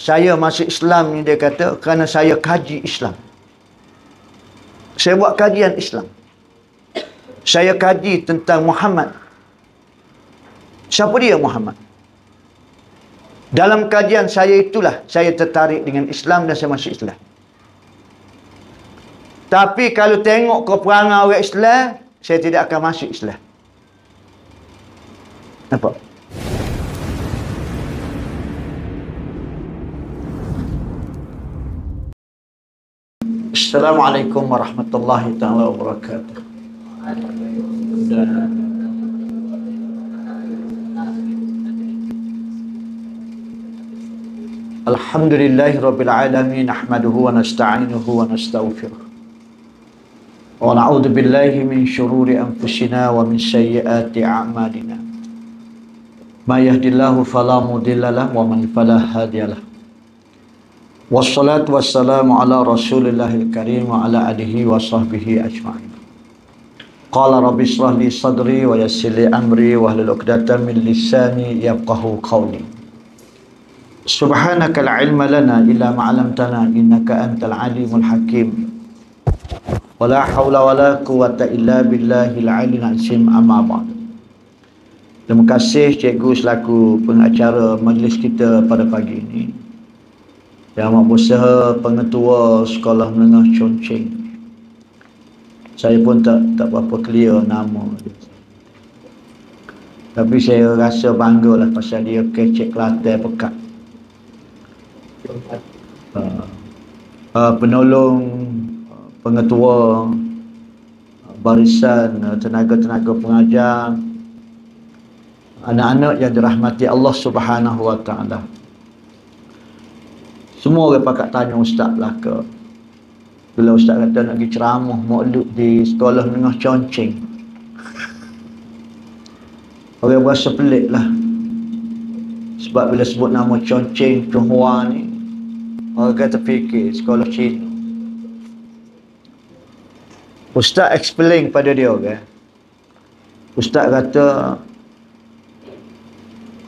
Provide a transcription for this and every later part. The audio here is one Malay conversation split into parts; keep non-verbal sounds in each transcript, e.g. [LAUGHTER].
saya masuk Islam ni dia kata kerana saya kaji Islam. Saya buat kajian Islam. Saya kaji tentang Muhammad. Siapa dia Muhammad? Dalam kajian saya itulah saya tertarik dengan Islam dan saya masuk Islam. Tapi kalau tengok ke perangai orang Islam, saya tidak akan masuk Islam. Nampak? السلام عليكم ورحمة الله تعالى وبركاته. الحمد لله رب العالمين نحمده ونستعينه ونستغفره. ونعوذ بالله من شرور أنفسنا ومن سيئات أعمالنا. ما يهدي الله فلا مضل له ومن فلا هادي له. Wassalatu wassalamu ala Rasulillahil Karim wa ala alihi wa sahbihi ajma'in. Qala rabbi israh li sadri wa yassir li amri wa hlul 'uqdatam min lisani yafqahu qawli. Subhanaka la ilma lana illa ma 'allamtana innaka antal alimul hakim. Wa la hawla wa la quwwata illa billahil 'aliyyil 'azim amma ba'd. Terima kasih cikgu selaku pengacara majlis kita pada pagi ini yang amat berusaha pengetua sekolah menengah Chongqing. Saya pun tak tak berapa clear nama dia. Tapi saya rasa bangga lah pasal dia kecek Kelantan pekat. Uh, uh, penolong pengetua barisan tenaga-tenaga pengajar anak-anak yang dirahmati Allah Subhanahu wa taala. Semua orang pakat tanya ustaz belaka. Bila ustaz kata nak pergi ceramah maulud di sekolah menengah Chongqing. Orang berasa pelik lah. Sebab bila sebut nama Chongqing, Chonghua ni, orang kata fikir sekolah Cina. Ustaz explain pada dia orang. Ustaz kata,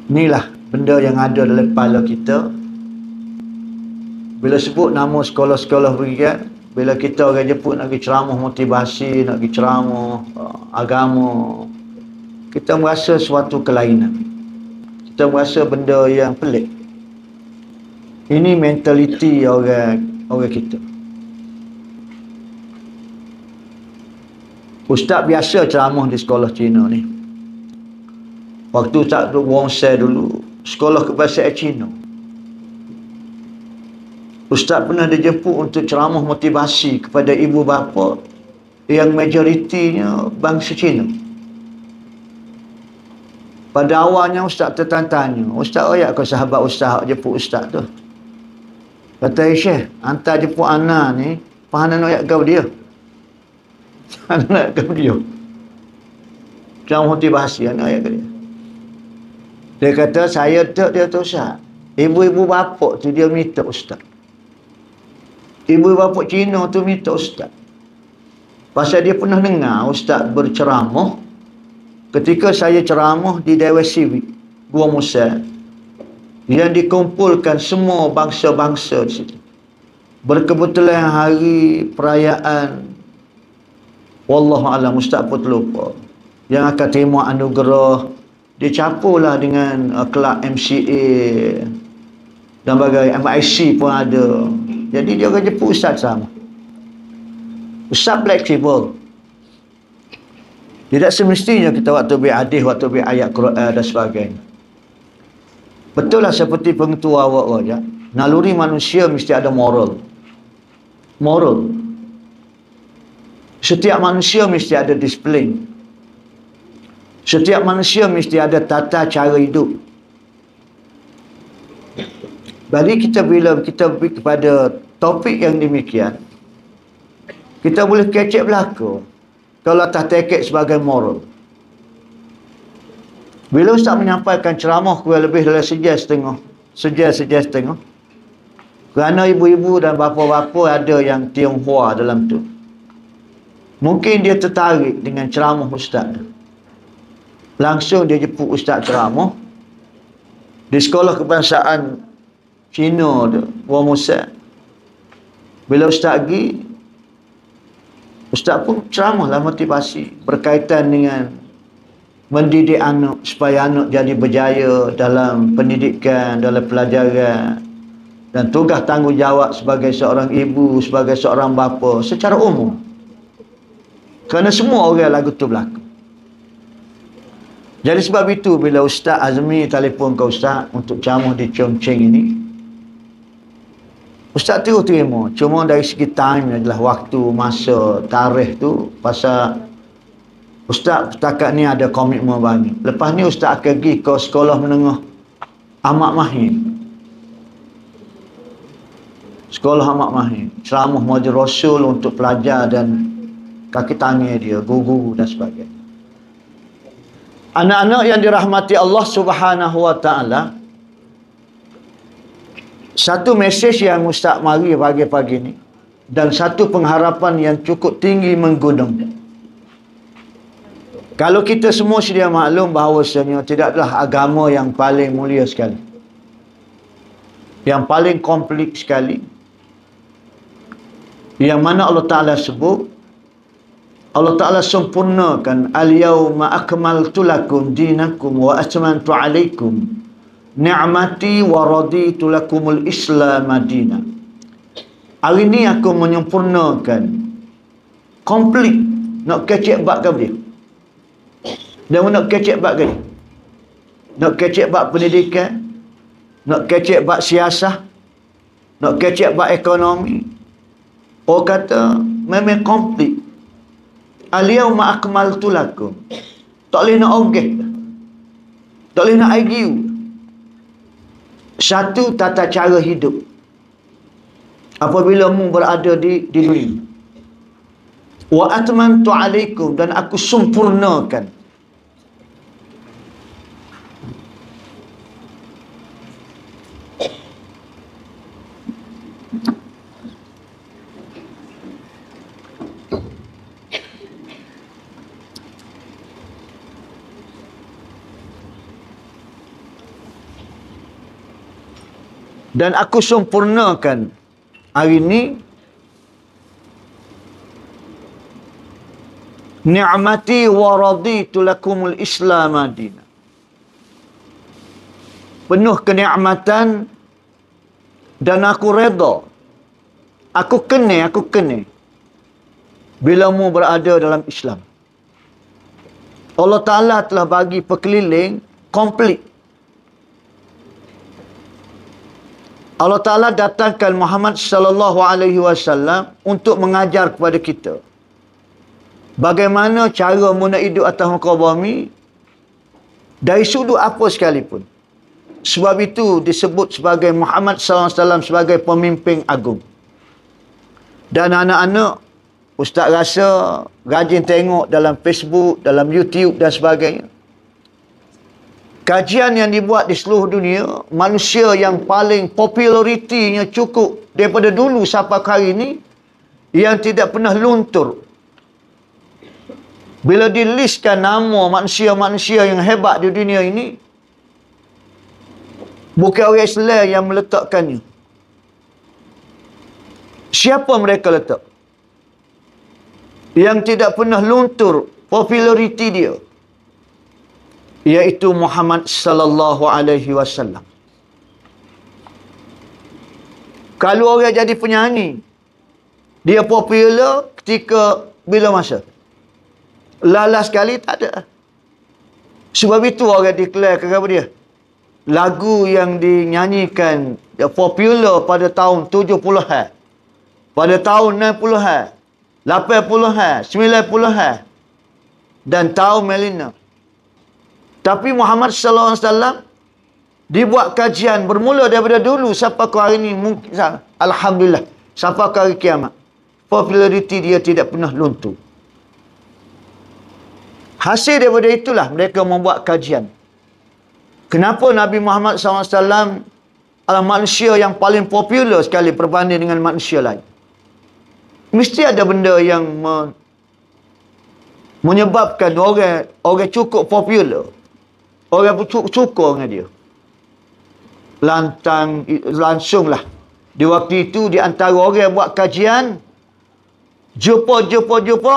inilah benda yang ada dalam kepala kita, bila sebut nama sekolah-sekolah berikan, bila kita orang Jepun nak pergi ceramah motivasi, nak pergi ceramah uh, agama, kita merasa suatu kelainan. Kita merasa benda yang pelik. Ini mentaliti orang orang kita. Ustaz biasa ceramah di sekolah Cina ni. Waktu Ustaz duduk Wongse dulu, sekolah kebahasaan Cina. Ustaz pernah dijemput untuk ceramah motivasi kepada ibu bapa yang majoritinya bangsa Cina. Pada awalnya Ustaz tertanya, Ustaz ayak ke sahabat Ustaz jemput Ustaz tu? Kata Syekh, hantar jemput Ana ni, pahana nak ayak kau dia. [LAUGHS] Ana nak kau dia. Ceramah motivasi, anak ayak dia. Dia kata, saya tak dia tu Ustaz. Ibu-ibu bapa tu dia minta Ustaz. Ibu bapa Cina tu minta ustaz. Pasal dia pernah dengar ustaz berceramah ketika saya ceramah di Dewan Sivik Gua Musa yang dikumpulkan semua bangsa-bangsa di situ. Berkebetulan hari perayaan Wallahu alam ustaz pun terlupa yang akan terima anugerah dicapulah dengan uh, kelab MCA dan bagai MIC pun ada jadi dia jemput ustaz sama. Ustaz flexible. Tidak semestinya kita waktu berhadis, waktu ayat Quran dan sebagainya. Betul lah seperti pengetua awak ya. Naluri manusia mesti ada moral. Moral. Setiap manusia mesti ada disiplin. Setiap manusia mesti ada tata cara hidup. Bagi kita bila kita kepada topik yang demikian, kita boleh kecek belaka kalau atas teket sebagai moral. Bila Ustaz menyampaikan ceramah kurang lebih dalam sejam setengah, sejam sejam setengah, kerana ibu-ibu dan bapa-bapa ada yang Tionghoa dalam tu. Mungkin dia tertarik dengan ceramah Ustaz. Langsung dia jemput Ustaz ceramah di sekolah kebangsaan Cina tu, Gua Musa. Bila ustaz pergi, ustaz pun ceramahlah motivasi berkaitan dengan mendidik anak supaya anak jadi berjaya dalam pendidikan, dalam pelajaran dan tugas tanggungjawab sebagai seorang ibu, sebagai seorang bapa secara umum. Kerana semua orang lagu tu berlaku. Jadi sebab itu bila Ustaz Azmi telefon ke Ustaz untuk ceramah di Chongqing ini, Ustaz tu terima. Cuma dari segi time adalah waktu, masa, tarikh tu pasal Ustaz setakat ni ada komitmen banyak. Lepas ni Ustaz akan pergi ke sekolah menengah Ahmad Mahir. Sekolah Ahmad Mahir. Ceramah Majlis Rasul untuk pelajar dan kaki tangan dia, guru dan sebagainya. Anak-anak yang dirahmati Allah Subhanahu Wa Taala, satu mesej yang Ustaz mari pagi-pagi ni dan satu pengharapan yang cukup tinggi menggunung. Kalau kita semua sedia maklum bahawasanya tidaklah agama yang paling mulia sekali. Yang paling komplit sekali. Yang mana Allah Ta'ala sebut. Allah Ta'ala sempurnakan. Al-yawma akmaltu lakum dinakum wa atmantu alaikum. Ni'mati wa raditu lakumul islam madina. Hari ini aku menyempurnakan. Komplit. Nak kecek bak ke dia? Dan nak kecek bab gani. Nak kecek bab pendidikan. Nak kecek bab siasah. Nak kecek bab ekonomi. Oh kata, memang komplit. Aliyah ma'akmal tu lakum. Tak boleh nak ogeh. Tak boleh nak argue. Satu tata cara hidup. Apabila mu berada di, di dunia. Wa atmantu alaikum dan aku sempurnakan dan aku sempurnakan. Hari ini ni'mati wa raditu lakumul islam adina. Penuh kenikmatan dan aku reda. Aku kena aku kena bila mu berada dalam Islam. Allah Ta'ala telah bagi perkeliling komplit Allah Taala datangkan Muhammad sallallahu alaihi wasallam untuk mengajar kepada kita bagaimana cara muna hidup atas muka bumi dari sudut apa sekalipun. Sebab itu disebut sebagai Muhammad sallallahu alaihi wasallam sebagai pemimpin agung. Dan anak-anak ustaz rasa rajin tengok dalam Facebook, dalam YouTube dan sebagainya kajian yang dibuat di seluruh dunia, manusia yang paling popularitinya cukup daripada dulu sampai hari ini, yang tidak pernah luntur. Bila dilistkan nama manusia-manusia yang hebat di dunia ini, bukan orang Islam yang meletakkannya. Siapa mereka letak? Yang tidak pernah luntur populariti dia iaitu Muhammad sallallahu alaihi wasallam. Kalau orang jadi penyanyi, dia popular ketika bila masa? Lala sekali tak ada. Sebab itu orang declare kepada dia. Lagu yang dinyanyikan popular pada tahun 70-an. Pada tahun 60-an. 80-an. 90-an. Dan tahun milenial tapi Muhammad sallallahu alaihi wasallam dibuat kajian bermula daripada dulu sampai ke hari ini mungkin alhamdulillah sampai ke hari kiamat. Populariti dia tidak pernah luntur. Hasil daripada itulah mereka membuat kajian. Kenapa Nabi Muhammad SAW adalah manusia yang paling popular sekali berbanding dengan manusia lain? Mesti ada benda yang me menyebabkan orang orang cukup popular Orang pun cukup dengan dia. lantang langsunglah di waktu itu di antara orang yang buat kajian jumpa jumpa jumpa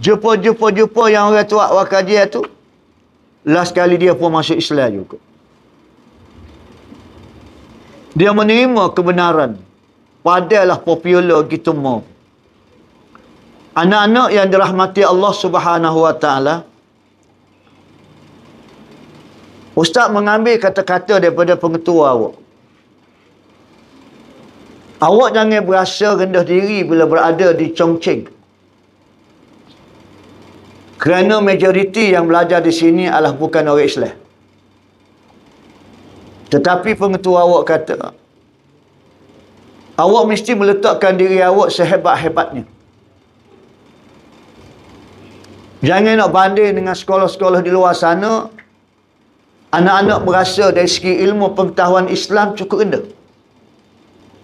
jumpa-jumpa-jumpa yang orang tua wakil dia tu last kali dia pun masuk Islam juga dia menerima kebenaran. Padalah popular gitu mau. Anak-anak yang dirahmati Allah subhanahu wa ta'ala ustaz mengambil kata-kata daripada pengetua awak. Awak jangan berasa rendah diri bila berada di Chongqing. Kerana majoriti yang belajar di sini adalah bukan orang Islam. Tetapi pengetua awak kata, awak mesti meletakkan diri awak sehebat-hebatnya. Jangan nak banding dengan sekolah-sekolah di luar sana, anak-anak berasa dari segi ilmu pengetahuan Islam cukup rendah.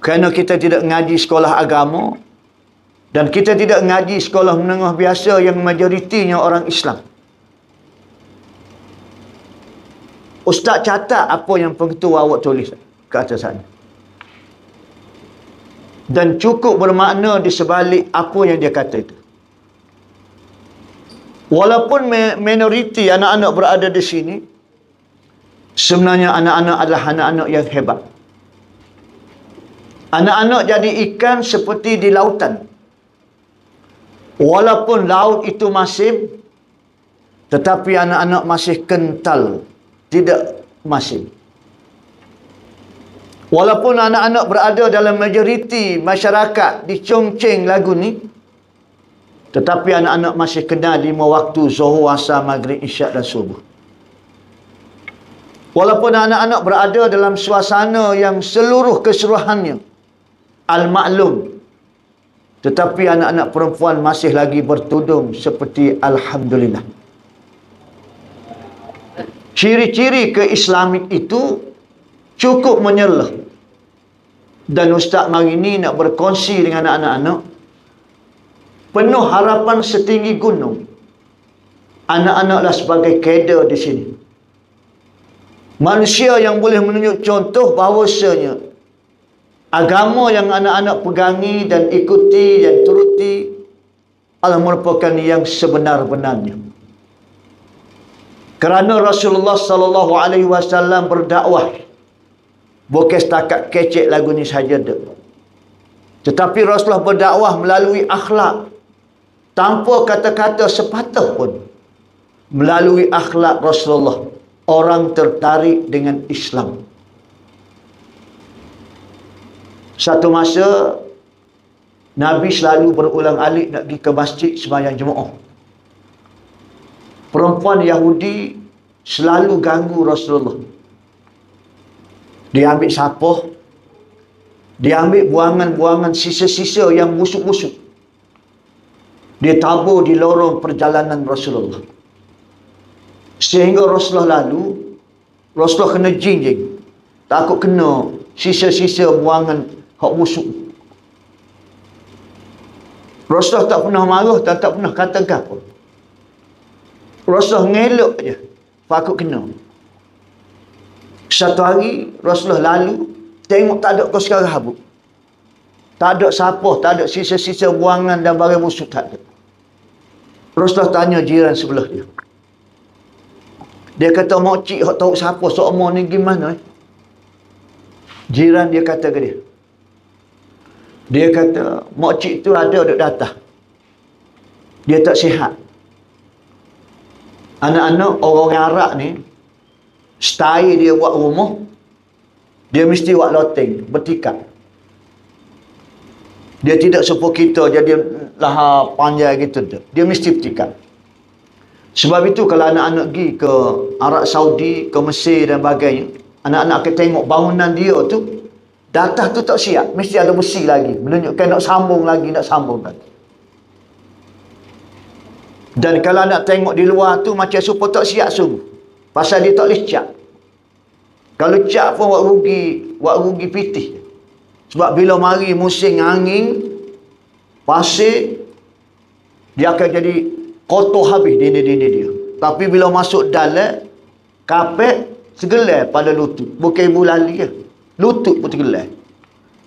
Kerana kita tidak mengaji sekolah agama, dan kita tidak ngaji sekolah menengah biasa yang majoritinya orang Islam. Ustaz catat apa yang pengetua awak tulis ke atas sana. Dan cukup bermakna di sebalik apa yang dia kata itu. Walaupun minoriti anak-anak berada di sini, sebenarnya anak-anak adalah anak-anak yang hebat. Anak-anak jadi ikan seperti di lautan. Walaupun laut itu masih tetapi anak-anak masih kental tidak masih walaupun anak-anak berada dalam majoriti masyarakat di Chongqing lagu ni tetapi anak-anak masih kenal lima waktu zuhur asar maghrib isyak dan subuh walaupun anak-anak berada dalam suasana yang seluruh keseluruhannya al-maklum tetapi anak-anak perempuan masih lagi bertudung seperti Alhamdulillah. Ciri-ciri keislamik itu cukup menyelah. Dan Ustaz hari ini nak berkongsi dengan anak-anak. Penuh harapan setinggi gunung. Anak-anaklah sebagai kader di sini. Manusia yang boleh menunjuk contoh bahawasanya agama yang anak-anak pegangi dan ikuti dan turuti adalah merupakan yang sebenar-benarnya. Kerana Rasulullah sallallahu alaihi wasallam berdakwah bukan setakat kecek lagu ni saja dak. Tetapi Rasulullah berdakwah melalui akhlak tanpa kata-kata sepatah pun. Melalui akhlak Rasulullah orang tertarik dengan Islam. Satu masa Nabi selalu berulang alik nak pergi ke masjid sembahyang jemaah. Perempuan Yahudi selalu ganggu Rasulullah. Dia ambil sapoh. Dia ambil buangan-buangan sisa-sisa yang busuk-busuk. Dia tabur di lorong perjalanan Rasulullah. Sehingga Rasulullah lalu, Rasulullah kena jinjing. Takut kena sisa-sisa buangan hak busuk Rasulullah tak pernah marah tak, tak pernah kata apa Rasulullah ngelok je. Fakut kena satu hari Rasulullah lalu tengok tak ada kau sekarang habuk. Tak ada siapa tak ada sisa-sisa buangan dan barang busuk tak ada. Rasulullah tanya jiran sebelah dia. Dia kata mak cik tahu siapa? Seumur ni gimana eh? jiran dia kata ke dia? Dia kata, makcik tu ada duduk datang. Dia tak sihat. Anak-anak orang Arab ni, style dia buat rumah, dia mesti buat loteng, bertikat. Dia tidak sepuh kita jadi lah panjang gitu tu. Dia mesti bertikat. Sebab itu kalau anak-anak pergi ke Arab Saudi, ke Mesir dan sebagainya, anak-anak akan tengok bangunan dia tu, Datah tu tak siap. Mesti ada besi lagi. Menunjukkan nak sambung lagi, nak sambung lagi. Dan kalau nak tengok di luar tu macam supaya tak siap sungguh. Pasal dia tak boleh cap. Kalau cap pun buat rugi, buat rugi pitih. Sebab bila mari musim angin, pasir, dia akan jadi kotor habis dinding-dinding dia. Tapi bila masuk dalam, kapek, segelar pada lutut. Bukan ibu lali ke. Lutut pun segelar.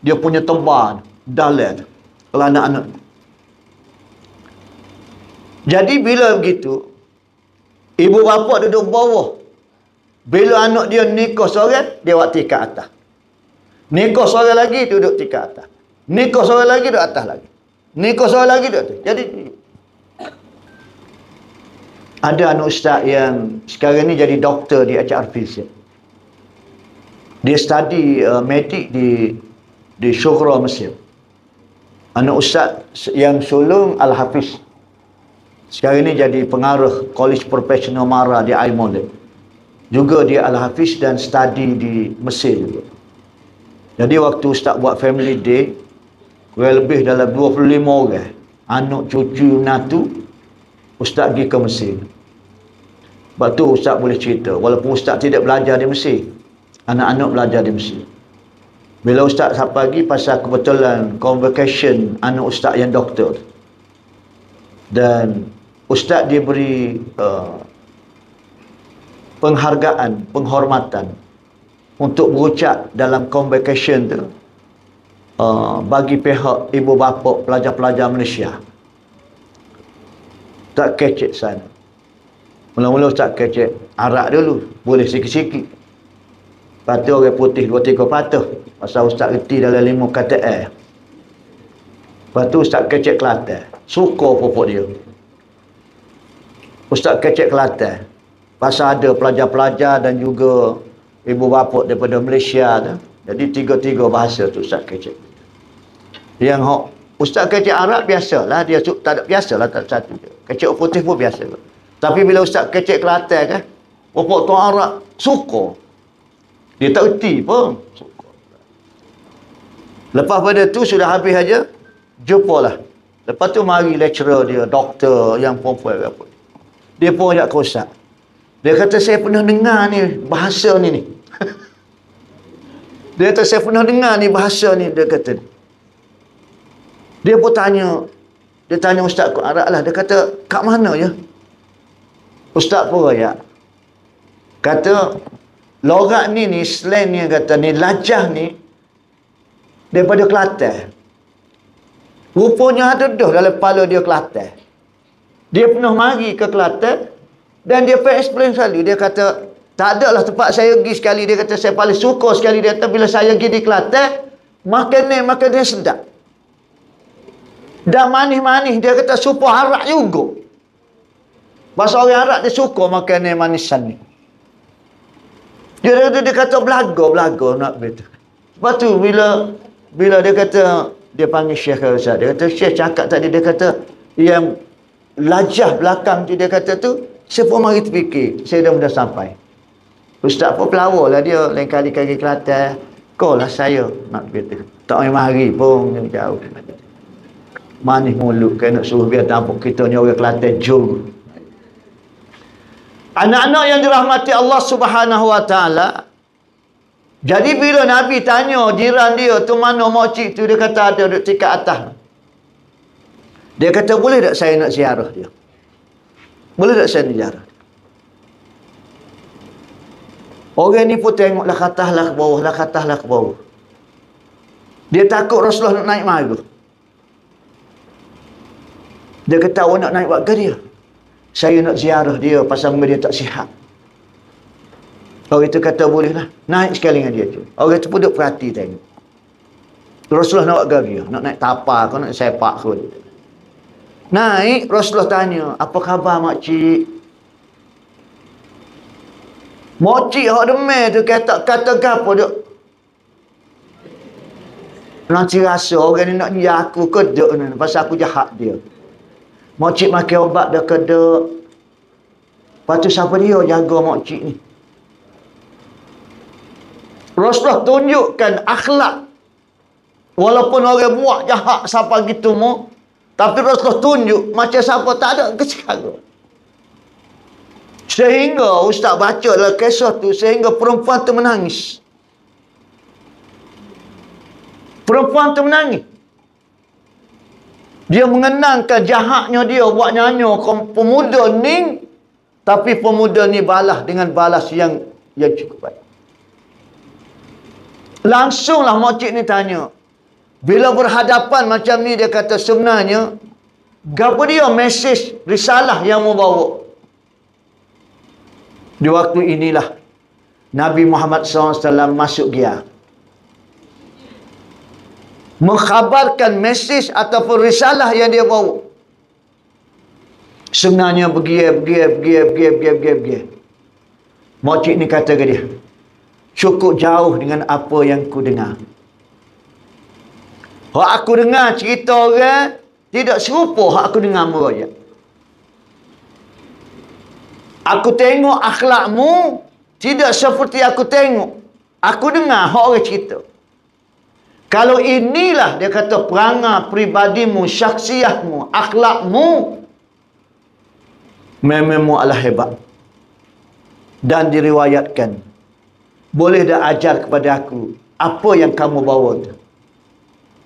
Dia punya tebal, dalam. Kalau anak-anak. Jadi bila begitu, ibu bapa duduk bawah. Bila anak dia nikah seorang, dia buat tingkat atas. Nikah seorang lagi, duduk tingkat atas. Nikah seorang lagi, duduk atas lagi. Nikah seorang lagi, duduk atas. Jadi, ada anak ustaz yang sekarang ni jadi doktor di HR Fizion. Dia study uh, medik di di Syuhra Mesir. Anak ustaz yang sulung Al-Hafiz. Sekarang ni jadi pengaruh College Professional Mara di Aimole. Juga dia Al-Hafiz dan study di Mesir juga. Jadi waktu ustaz buat family day, kurang lebih dalam 25 orang. Anak cucu natu Ustaz pergi ke Mesir. Sebab tu Ustaz boleh cerita. Walaupun Ustaz tidak belajar di Mesir. Anak-anak belajar di Mesir. Bila Ustaz sampai pagi pasal kebetulan convocation anak Ustaz yang doktor. Dan Ustaz diberi uh, penghargaan, penghormatan untuk berucap dalam convocation tu uh, bagi pihak ibu bapa pelajar-pelajar Malaysia tak kecek sana. Mula-mula tak kecek arak dulu. Boleh sikit-sikit. Tu orang putih dua tiga patah. Pasal ustaz reti dalam lima kata air. Lepas tu ustaz kecek Kelantan. Suka pupuk dia. Ustaz kecek Kelantan. Pasal ada pelajar-pelajar dan juga ibu bapa daripada Malaysia tu. Jadi tiga-tiga bahasa tu ustaz kecek. Yang hok Ustaz kecek Arab biasalah dia tak ada biasalah tak satu je. Kecek putih pun biasa. Tapi bila ustaz kecek Kelantan kan, bapak tuan Arab suka. Dia tak erti pun. Lepas pada tu sudah habis aja, jumpalah. Lepas tu mari lecturer dia, doktor yang perempuan apa. Dia pun ajak ustaz. Dia kata saya pernah dengar ni bahasa ni ni. [LAUGHS] dia kata saya pernah dengar ni bahasa ni dia kata. Dia pun tanya, dia tanya ustaz ke Arab lah. Dia kata, kat mana ya? Ustaz pun raya. Kata, lorak ni ni, slang ni kata ni, lajah ni, daripada Kelantan. Rupanya ada dah dalam kepala dia Kelantan. Dia pernah mari ke Kelantan, dan dia pernah explain sekali. Dia kata, tak ada lah tempat saya pergi sekali. Dia kata, saya paling suka sekali. Dia kata, bila saya pergi di Kelantan, makan ni, makan dia sedap. Dan manis-manis dia kata supa harak juga. Bahasa orang Arab dia suka makan yang manisan ni. Dia, dia, dia kata belaga, belaga nak betul. Lepas tu bila bila dia kata dia panggil Syekh Ustaz. Dia kata Syekh cakap tadi dia kata yang lajah belakang tu dia kata tu saya pun mari terfikir saya dah mudah sampai. Ustaz pun pelawar lah dia lain kali kaki Kelantan. Kau lah saya nak betul. Tak main mari pun jauh manis mulut kan nak suruh biar tampuk kita ni orang Kelantan jom anak-anak yang dirahmati Allah subhanahu wa ta'ala jadi bila Nabi tanya jiran dia tu mana mokcik tu dia kata ada duduk tingkat atas dia kata boleh tak saya nak ziarah dia boleh tak saya nak ziarah orang ni pun tengok lah katah lah ke bawah lah lah ke bawah dia takut Rasulullah nak naik marah dia kata awak nak naik buat dia. Saya nak ziarah dia pasal dia tak sihat. Orang itu kata boleh lah. Naik sekali dengan dia tu. Orang itu pun duduk perhati tengok. Rasulullah nak buat dia. Nak naik tapar ke nak sepak ke. Naik Rasulullah tanya. Apa khabar makcik? Makcik yang demai tu kata kata apa dia. Nanti rasa orang ni nak dia aku keduk ni. Pasal aku jahat dia. Mokcik makan obat dah kedek. Lepas tu siapa dia jaga mokcik ni? Rasulullah tunjukkan akhlak. Walaupun orang buat jahat siapa gitu mu. Tapi Rasulullah tunjuk macam siapa tak ada kesekarang. Sehingga Ustaz baca dalam kisah tu. Sehingga perempuan tu menangis. Perempuan tu menangis. Dia mengenangkan jahatnya dia buat nyanyi pemuda ni. Tapi pemuda ni balas dengan balas yang yang cukup baik. Langsunglah makcik ni tanya. Bila berhadapan macam ni dia kata sebenarnya. Gapa dia mesej risalah yang mau bawa. Di waktu inilah Nabi Muhammad SAW masuk dia mengkhabarkan mesej ataupun risalah yang dia bawa. Sebenarnya begiye, begiye, begiye, begiye, begiye, begiye, begiye. Mokcik ni kata ke dia, cukup jauh dengan apa yang ku dengar. Hak aku dengar cerita orang, tidak serupa hak aku dengar merayat. Aku tengok akhlakmu, tidak seperti aku tengok. Aku dengar hak orang cerita. Kalau inilah dia kata perangai pribadimu, syaksiahmu, akhlakmu memangmu adalah hebat. Dan diriwayatkan boleh dah ajar kepada aku apa yang kamu bawa tu.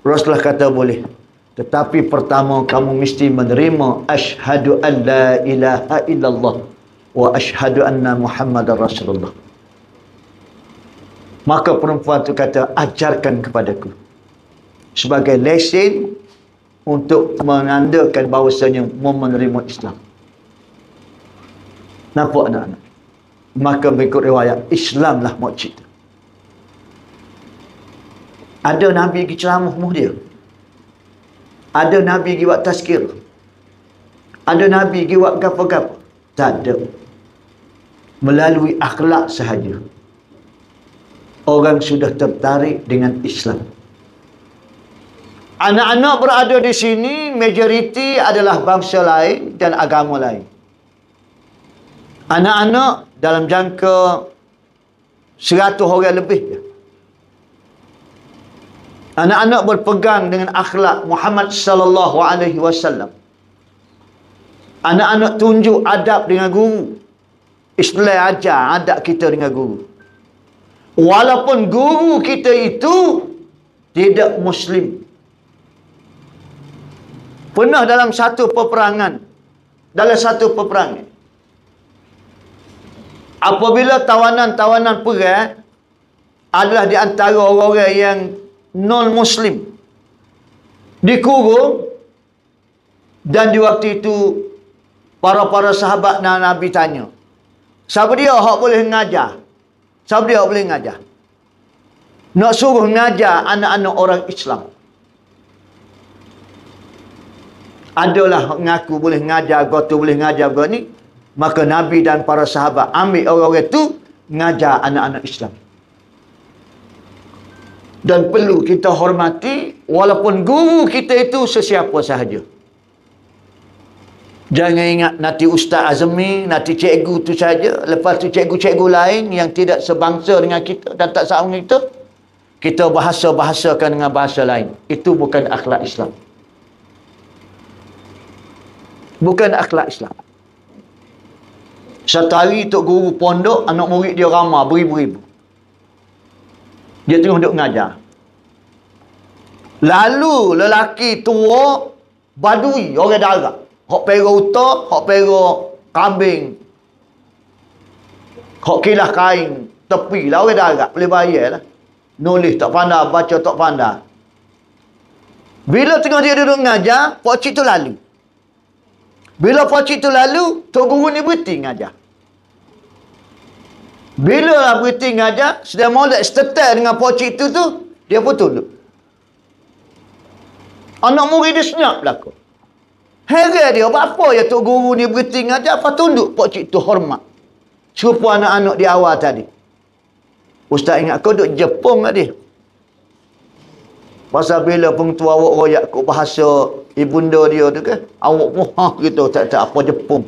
Rasulullah kata boleh. Tetapi pertama kamu mesti menerima asyhadu an la ilaha illallah wa asyhadu anna muhammadar rasulullah. Maka perempuan itu kata, ajarkan kepadaku. Sebagai lesen untuk menandakan bahawasanya menerima Islam. Nampak anak-anak? Maka berikut riwayat, Islamlah itu. Ada Nabi pergi ceramah muh dia. Ada Nabi pergi buat tazkir. Ada Nabi pergi buat gapa-gapa. Tak ada. Melalui akhlak sahaja orang sudah tertarik dengan Islam. Anak-anak berada di sini, majoriti adalah bangsa lain dan agama lain. Anak-anak dalam jangka seratus orang lebih. Anak-anak berpegang dengan akhlak Muhammad sallallahu alaihi wasallam. Anak-anak tunjuk adab dengan guru. Istilah ajar adab kita dengan guru. Walaupun guru kita itu tidak Muslim. Pernah dalam satu peperangan. Dalam satu peperangan. Apabila tawanan-tawanan perang adalah di antara orang-orang yang non-Muslim. Dikurung. Dan di waktu itu para-para sahabat Nabi tanya. Siapa dia yang boleh mengajar? Siapa dia boleh ngajar? Nak suruh ngajar anak-anak orang Islam. Adalah ngaku boleh ngajar, gotu boleh ngajar kau ni. Maka Nabi dan para sahabat ambil orang-orang itu ngajar anak-anak Islam. Dan perlu kita hormati walaupun guru kita itu sesiapa sahaja. Jangan ingat nanti Ustaz Azmi, nanti cikgu tu saja. Lepas tu cikgu-cikgu lain yang tidak sebangsa dengan kita dan tak sama kita. Kita bahasa-bahasakan dengan bahasa lain. Itu bukan akhlak Islam. Bukan akhlak Islam. Satu hari Tok Guru pondok, anak murid dia ramah, beribu-ribu. Dia tengah duduk mengajar. Lalu lelaki tua, badui, orang darat. Hak pero utak, hak pero kambing. Hak kilah kain tepi lah orang darat boleh bayar lah. Nulis tak pandai, baca tak pandai. Bila tengah dia duduk mengajar, Pak Cik tu lalu. Bila Pak Cik tu lalu, Tok Guru ni berhenti mengajar. Bila lah berhenti mengajar, sedang molek setetai dengan Pak Cik tu dia tunduk. Anak murid dia senyap belakang. Heran dia, apa ya Tok Guru ni berhenti ngajar, apa tunduk Pak Cik tu hormat. Serupa anak-anak di awal tadi. Ustaz ingat kau duduk Jepung tadi. Pasal bila pengtua awak royak kau bahasa ibunda dia tu kan. Awak pun ha gitu, tak tak apa Jepung.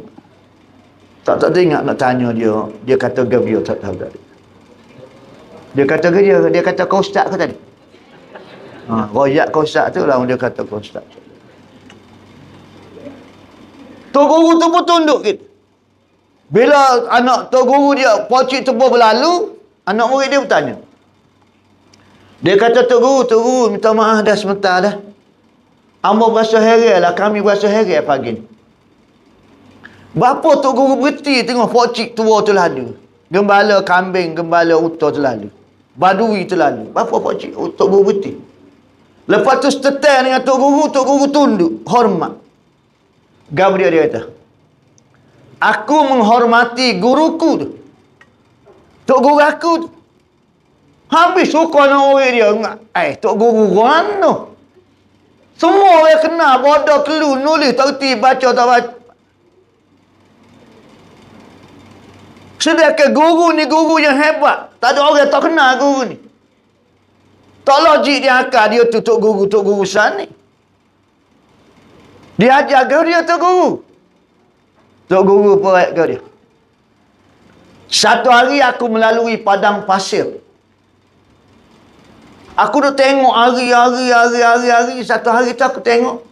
Tak tak ingat nak tanya dia. Dia kata Gavio tak tahu tadi. Dia kata ke dia, dia kata kau ustaz ke tadi? Ha, royak kau ustaz tu lah dia kata kau ustaz. Tok guru tu pun tunduk gitu. Bila anak tok guru dia, pocik tu pun berlalu, anak murid dia bertanya. Dia kata, Tok Guru, Tok Guru, minta maaf dah sebentar dah. Amba berasa heran lah, kami berasa heran pagi ni. Bapa Tok Guru berhenti tengok pokcik tua tu lalu. Gembala kambing, gembala utuh tu lalu. Badui tu lalu. Bapa pokcik, Tok Guru berhenti. Lepas tu setetai dengan Tok Guru, Tok Guru tunduk. Hormat. Gam dia, dia kata. Aku menghormati guruku tu. Tok Guru aku tu. Habis suka nak orang dia. Eh, Tok Guru mana? Semua orang kenal. Bodoh kelu, nulis, tak reti, baca, tak baca. Sedangkan guru ni guru yang hebat. Tak ada orang tak kenal guru ni. Tak logik dia akal dia tu tok guru, tok guru sana ni. Dia ajar ke dia tok guru. Tok guru pun ke dia. Satu hari aku melalui padang pasir. Aku dah tengok hari-hari, hari-hari, hari. Satu hari tu aku tengok.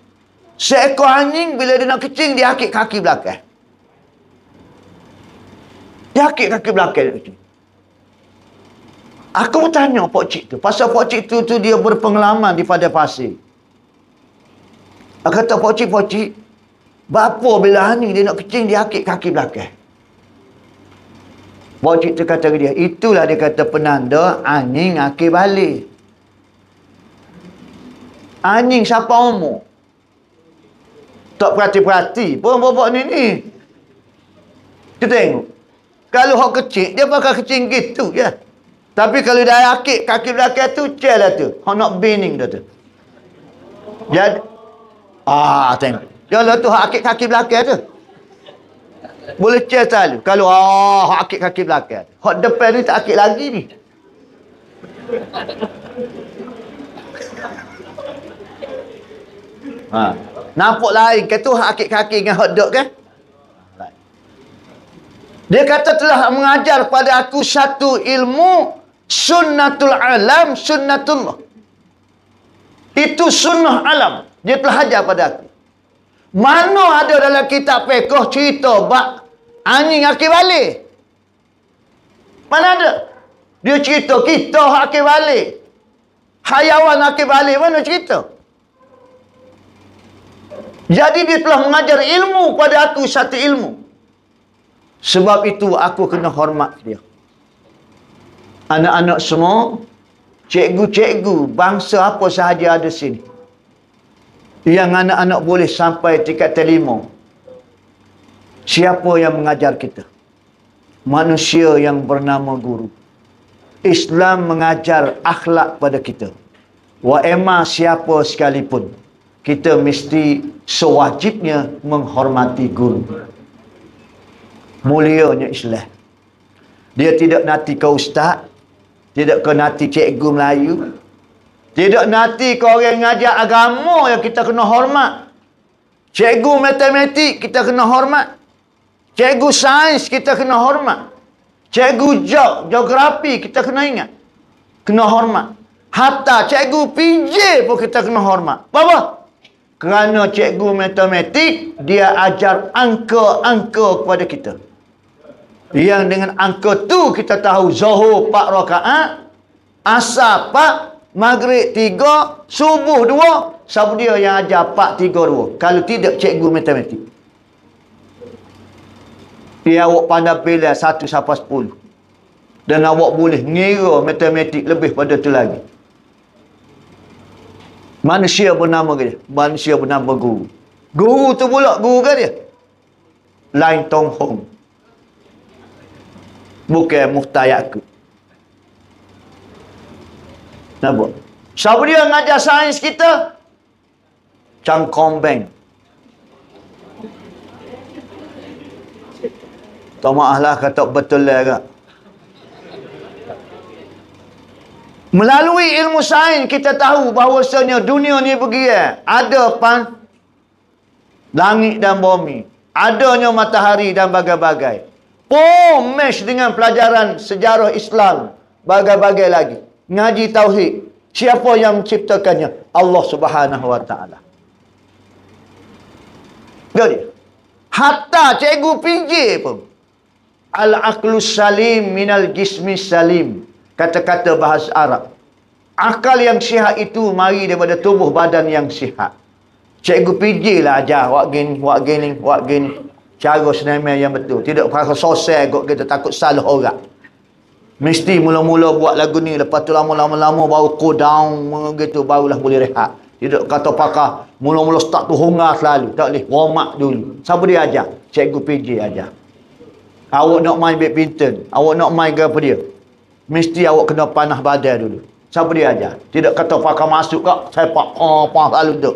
Seekor anjing bila dia nak kecing, dia akik kaki belakang. Dia akik kaki belakang kecing. Aku bertanya Pak Cik tu. Pasal Pak Cik tu, tu dia berpengalaman di pada pasir. Aku kata Pak Cik, Pak Cik. Bapa bila ni dia nak kecing, dia akik kaki belakang. Pak Cik tu kata dia, itulah dia kata penanda anjing akik balik. Anjing siapa umur? Tak perhati-perhati pun bapak ni ni. Kita tengok. Kalau hok kecil, dia bakal kecil gitu ya. Tapi kalau dah akik kaki belakang tu, cel lah tu. Hok nak bining dah tu. Jadi, ah tengok. Kalau tu hok akik kaki belakang tu. Boleh cel selalu. Kalau ah hok akik kaki belakang. Hok depan ni tak akik lagi ni. Ha. Nampak lain ke tu hak kaki dengan hot dog kan? Dia kata telah mengajar pada aku satu ilmu sunnatul alam sunnatullah. Itu sunnah alam. Dia telah ajar pada aku. Mana ada dalam kitab pekoh cerita bak anjing akil balik? Mana ada? Dia cerita kita akil balik. Hayawan akil balik mana cerita? Jadi dia telah mengajar ilmu pada aku satu ilmu. Sebab itu aku kena hormat dia. Anak-anak semua, cikgu-cikgu, bangsa apa sahaja ada sini. Yang anak-anak boleh sampai tingkat telima. Siapa yang mengajar kita? Manusia yang bernama guru. Islam mengajar akhlak pada kita. Wa emma siapa sekalipun kita mesti sewajibnya menghormati guru. Mulianya Islam. Dia tidak nanti ke ustaz, tidak ke nanti cikgu Melayu, tidak nanti ke orang ngajar agama yang kita kena hormat. Cikgu matematik kita kena hormat. Cikgu sains kita kena hormat. Cikgu geografi kita kena ingat. Kena hormat. Hatta cikgu PJ pun kita kena hormat. Apa? Kerana cikgu matematik, dia ajar angka-angka kepada kita. Yang dengan angka tu kita tahu Zohor 4 rakaat, Asar 4, Maghrib 3, Subuh 2. Siapa dia yang ajar 4, 3, 2? Kalau tidak cikgu matematik. Dia awak pandai pilih 1 sampai 10. Dan awak boleh ngira matematik lebih pada tu lagi. Manusia bernama dia. Manusia bernama guru. Guru tu pula guru ke dia? Lain Tong Hong. Bukan Muhtayaku. Nampak? Siapa dia ngajar sains kita? Chang Kong Beng. Tak maaf kata betul lah kak. Melalui ilmu sains kita tahu bahawasanya dunia ni begini. Ada pan langit dan bumi. Adanya matahari dan bagai-bagai. Pom mesh dengan pelajaran sejarah Islam. Bagai-bagai lagi. Ngaji tauhid. Siapa yang menciptakannya? Allah Subhanahu Wa Taala. Jadi, hatta cikgu PJ pun al-aqlus salim minal jismi salim kata-kata bahasa Arab. Akal yang sihat itu mari daripada tubuh badan yang sihat. Cikgu PJ lah ajar. Wak gini, wak gini, wak gini. Cara senamai yang betul. Tidak pakai sosial kot kita takut salah orang. Mesti mula-mula buat lagu ni. Lepas tu lama-lama-lama baru cool down gitu. Barulah boleh rehat. Tidak kata pakar. Mula-mula start tu hongar selalu. Tak boleh. Warm up dulu. Siapa dia ajar? Cikgu PJ ajar. Awak nak main badminton. Awak nak main apa dia? Mesti awak kena panah badan dulu. Siapa dia ajar? Tidak kata pakar masuk kak. Saya pak oh, pak lalu tu.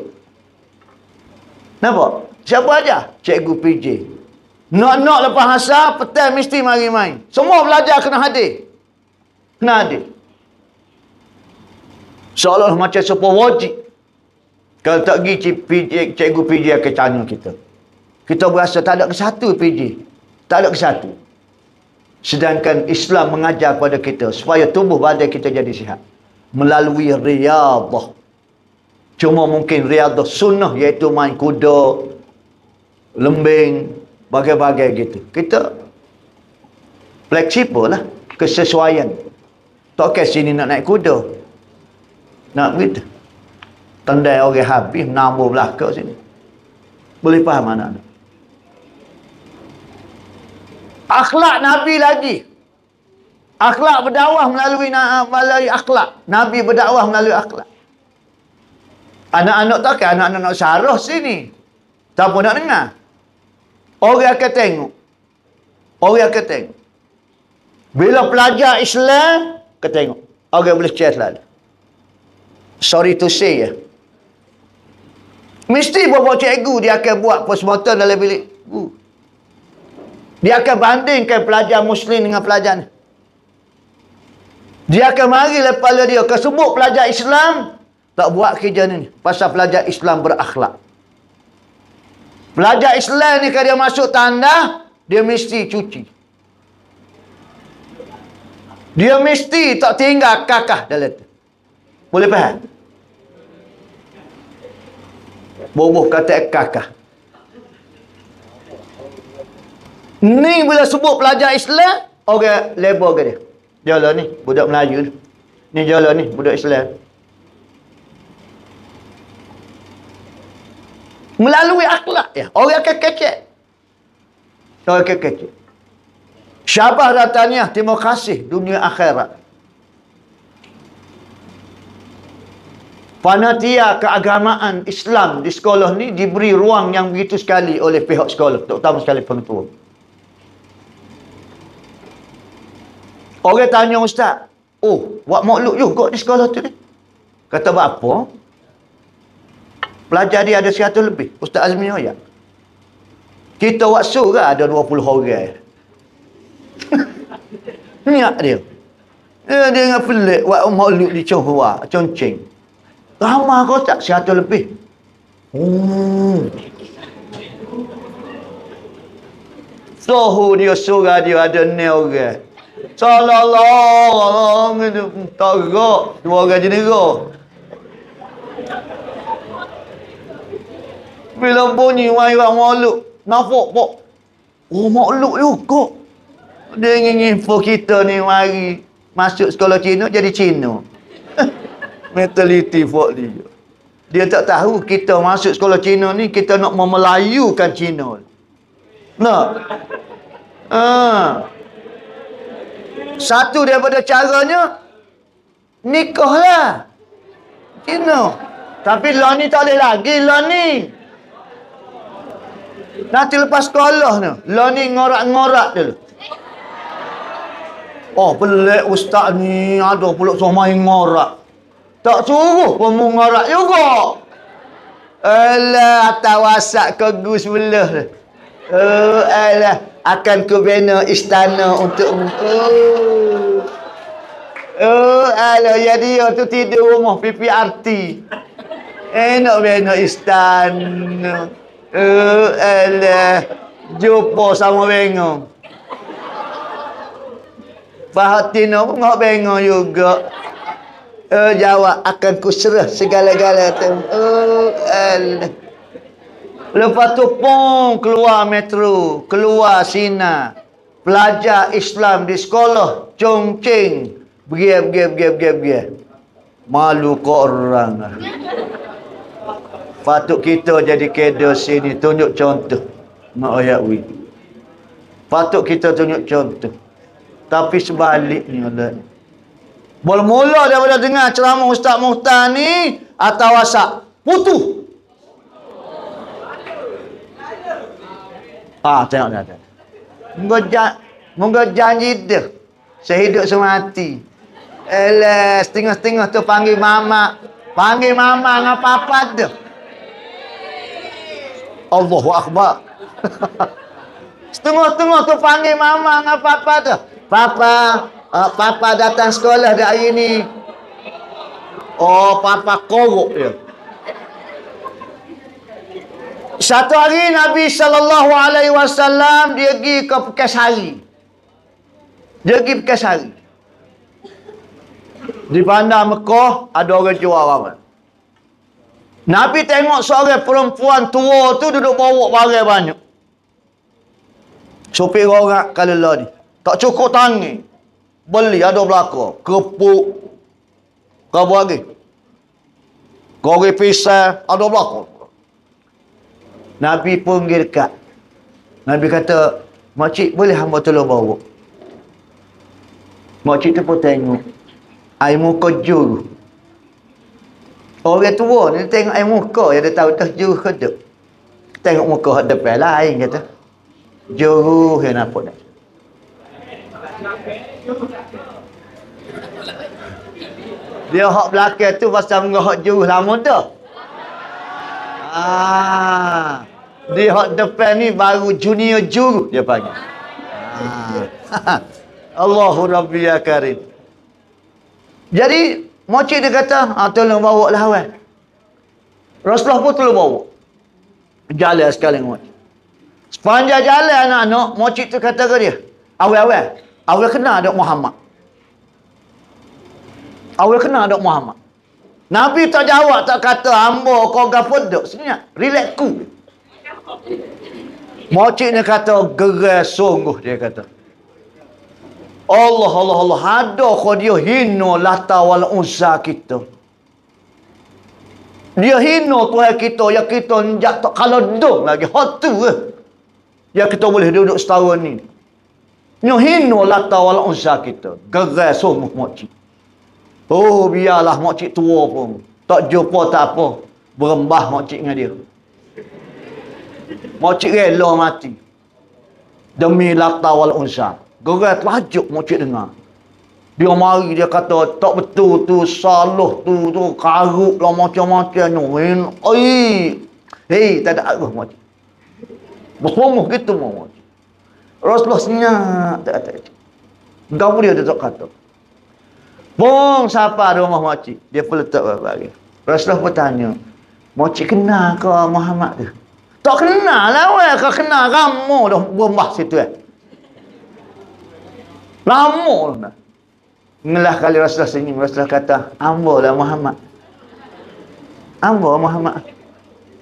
Nampak? Siapa ajar? Cikgu PJ. Nak-nak lepas asal, petang mesti mari main. Semua belajar kena hadir. Kena hadir. Seolah macam sebuah wajib. Kalau tak pergi cikgu PJ akan tanya kita. Kita berasa tak ada ke satu PJ. Tak ada ke satu. Sedangkan Islam mengajar kepada kita supaya tubuh badan kita jadi sihat. Melalui riadah. Cuma mungkin riadah sunnah iaitu main kuda, lembing, bagai-bagai gitu. Kita fleksibel lah. Kesesuaian. Tak ke sini nak naik kuda. Nak begitu. Tandai orang habis, menambah belakang sini. Boleh faham anak-anak? akhlak Nabi lagi. Akhlak berdakwah melalui melalui akhlak. Nabi berdakwah melalui akhlak. Anak-anak tak kan anak-anak nak syarah sini. Tak pun nak dengar. Orang akan tengok. Orang akan tengok. Bila pelajar Islam, akan tengok. Orang boleh share selalu. Sorry to say ya. Mesti bawa cikgu dia akan buat postmortem dalam bilik. Uh. Dia akan bandingkan pelajar Muslim dengan pelajar ni. Dia akan mari lepas dia kesebut pelajar Islam. Tak buat kerja ni. Pasal pelajar Islam berakhlak. Pelajar Islam ni kalau dia masuk tanda. Dia mesti cuci. Dia mesti tak tinggal kakah dalam tu. Boleh faham? Boboh kata kakah. Ni bila sebut pelajar Islam, orang okay, label ke dia. Jalan ni, budak Melayu ni. jalan ni, budak Islam. Melalui akhlak ya. Orang akan kecek. Orang akan kecek. Syabah datanya, terima kasih dunia akhirat. Panatia keagamaan Islam di sekolah ni diberi ruang yang begitu sekali oleh pihak sekolah. Terutama sekali pengetua. Orang tanya ustaz. Oh, buat makluk juga di sekolah tu ni. Kata buat apa? Pelajar dia ada 100 lebih. Ustaz Azmi ya. Kita buat ke ada 20 orang. [LAUGHS] Niat dia. Dia, dia dengan pelik buat makluk di Chonghua, Chongqing. Lama kau tak 100 lebih. Oh. Sohu dia surah dia ada ni orang. Salah itu tak gerak. Dua orang jenis gerak. Bila bunyi wayang makhluk. Nampak pok. Oh makhluk juga. Dia ingin info kita ni mari masuk sekolah Cina jadi Cina. [LAUGHS] Mentality for dia. Dia tak tahu kita masuk sekolah Cina ni kita nak memelayukan Cina. Nak? Ah. Satu daripada caranya nikahlah. Cina. Tapi lah ni tak boleh lagi lah ni. Nanti lepas sekolah ni. Ni ngorak-ngorak dulu. Oh pelik ustaz ni. Ada pula yang ngorak. Tak suruh pun mengorak juga. Alah, atas wasak ke gus belah. Oh, alah akan ku bina istana untuk oh oh ala ya dia tu tidur rumah PPRT eh nak bina istana oh ala jumpa sama bengo Fahatino pun nak bengo juga oh jawab akan ku serah segala-gala tu oh ala Lepas tu pun keluar metro, keluar Sina. Pelajar Islam di sekolah Chongqing. Pergi, pergi, pergi, pergi, pergi. Malu kau orang. Patut kita jadi kader sini. Tunjuk contoh. Mak ayat wi. Patut kita tunjuk contoh. Tapi sebaliknya lah. Mula-mula daripada dengar ceramah Ustaz Muhtar ni. Atau wasak. Putu. Ah, tengok tengok. Moga jan moga janji dia. Sehidup semati. Elah, setengah-setengah tu panggil mama. Panggil mama dengan papa tu. Allahu Akbar. [LAUGHS] setengah-setengah tu panggil mama dengan papa tu. Papa, uh, papa datang sekolah dah hari ni. Oh, papa korok dia. Satu hari Nabi sallallahu alaihi wasallam dia pergi ke Pekasari. Dia pergi Pekasari. Di bandar Mekah ada orang jual apa? Nabi tengok seorang perempuan tua tu duduk bawa barang banyak. Sopir orang kalau ni. Tak cukup tangi. Beli ada belaka. Kepuk. Kau buat lagi. Goreng pisang ada belaka. Nabi pun pergi dekat. Nabi kata, Makcik boleh hamba tolong bawa? Makcik tu pun tengok air muka juru. Orang tua ni tengok air muka, ya dia tahu dah juru ke tak. Tengok muka depan lain kata. Juru yang nampak dah. Dia hak belakang tu pasal mengohak juru lama dah. Ah. Dia hak depan ni baru junior juru dia panggil. Ah. [LAUGHS] Allahu Rabbi ya Karim. Jadi, mocik dia kata, ah, tolong bawa lah awal. Rasulullah pun tolong bawa. Jalan sekali dengan mocik. Sepanjang jalan anak-anak, mocik tu kata ke dia, awal-awal, awal kenal ada Muhammad. Awal kenal ada Muhammad. Nabi tak jawab, tak kata, hamba kau gafur duk. Senyap, relax ku. Mocik ni kata, gerai sungguh, dia kata. Allah Allah Allah ada kau dia hina lata wal uzza kita. Dia hina Tuhan kita yang kita njak kalau dong lagi hot tu eh. Ya kita boleh duduk setahun ni. Dia hina lata wal uzza kita. Gerai sungguh makcik. Oh biarlah makcik tua pun. Tak jumpa tak apa. Berembah makcik dengan dia. Makcik rela mati. Demi lata wal uzza. Gerai terhajuk mocik dengar. Dia mari dia kata tak betul tu salah tu tu karuk lah macam-macam nyuin. Oi. Hei tak ada arah mocik. Bersungguh gitu mau mocik. Rasulullah senyap tak kata. Gapo dia tak kata. Bong siapa di rumah mocik? Dia pun letak bagi. Rasulullah pun tanya. Mocik kenal ke Muhammad tu? Tak kenal lah weh. Kau kenal kamu dah berembah situ eh. Lama dah. Ngelah kali Rasulullah senyum. Rasulullah kata, Amba lah Muhammad. Amba Muhammad.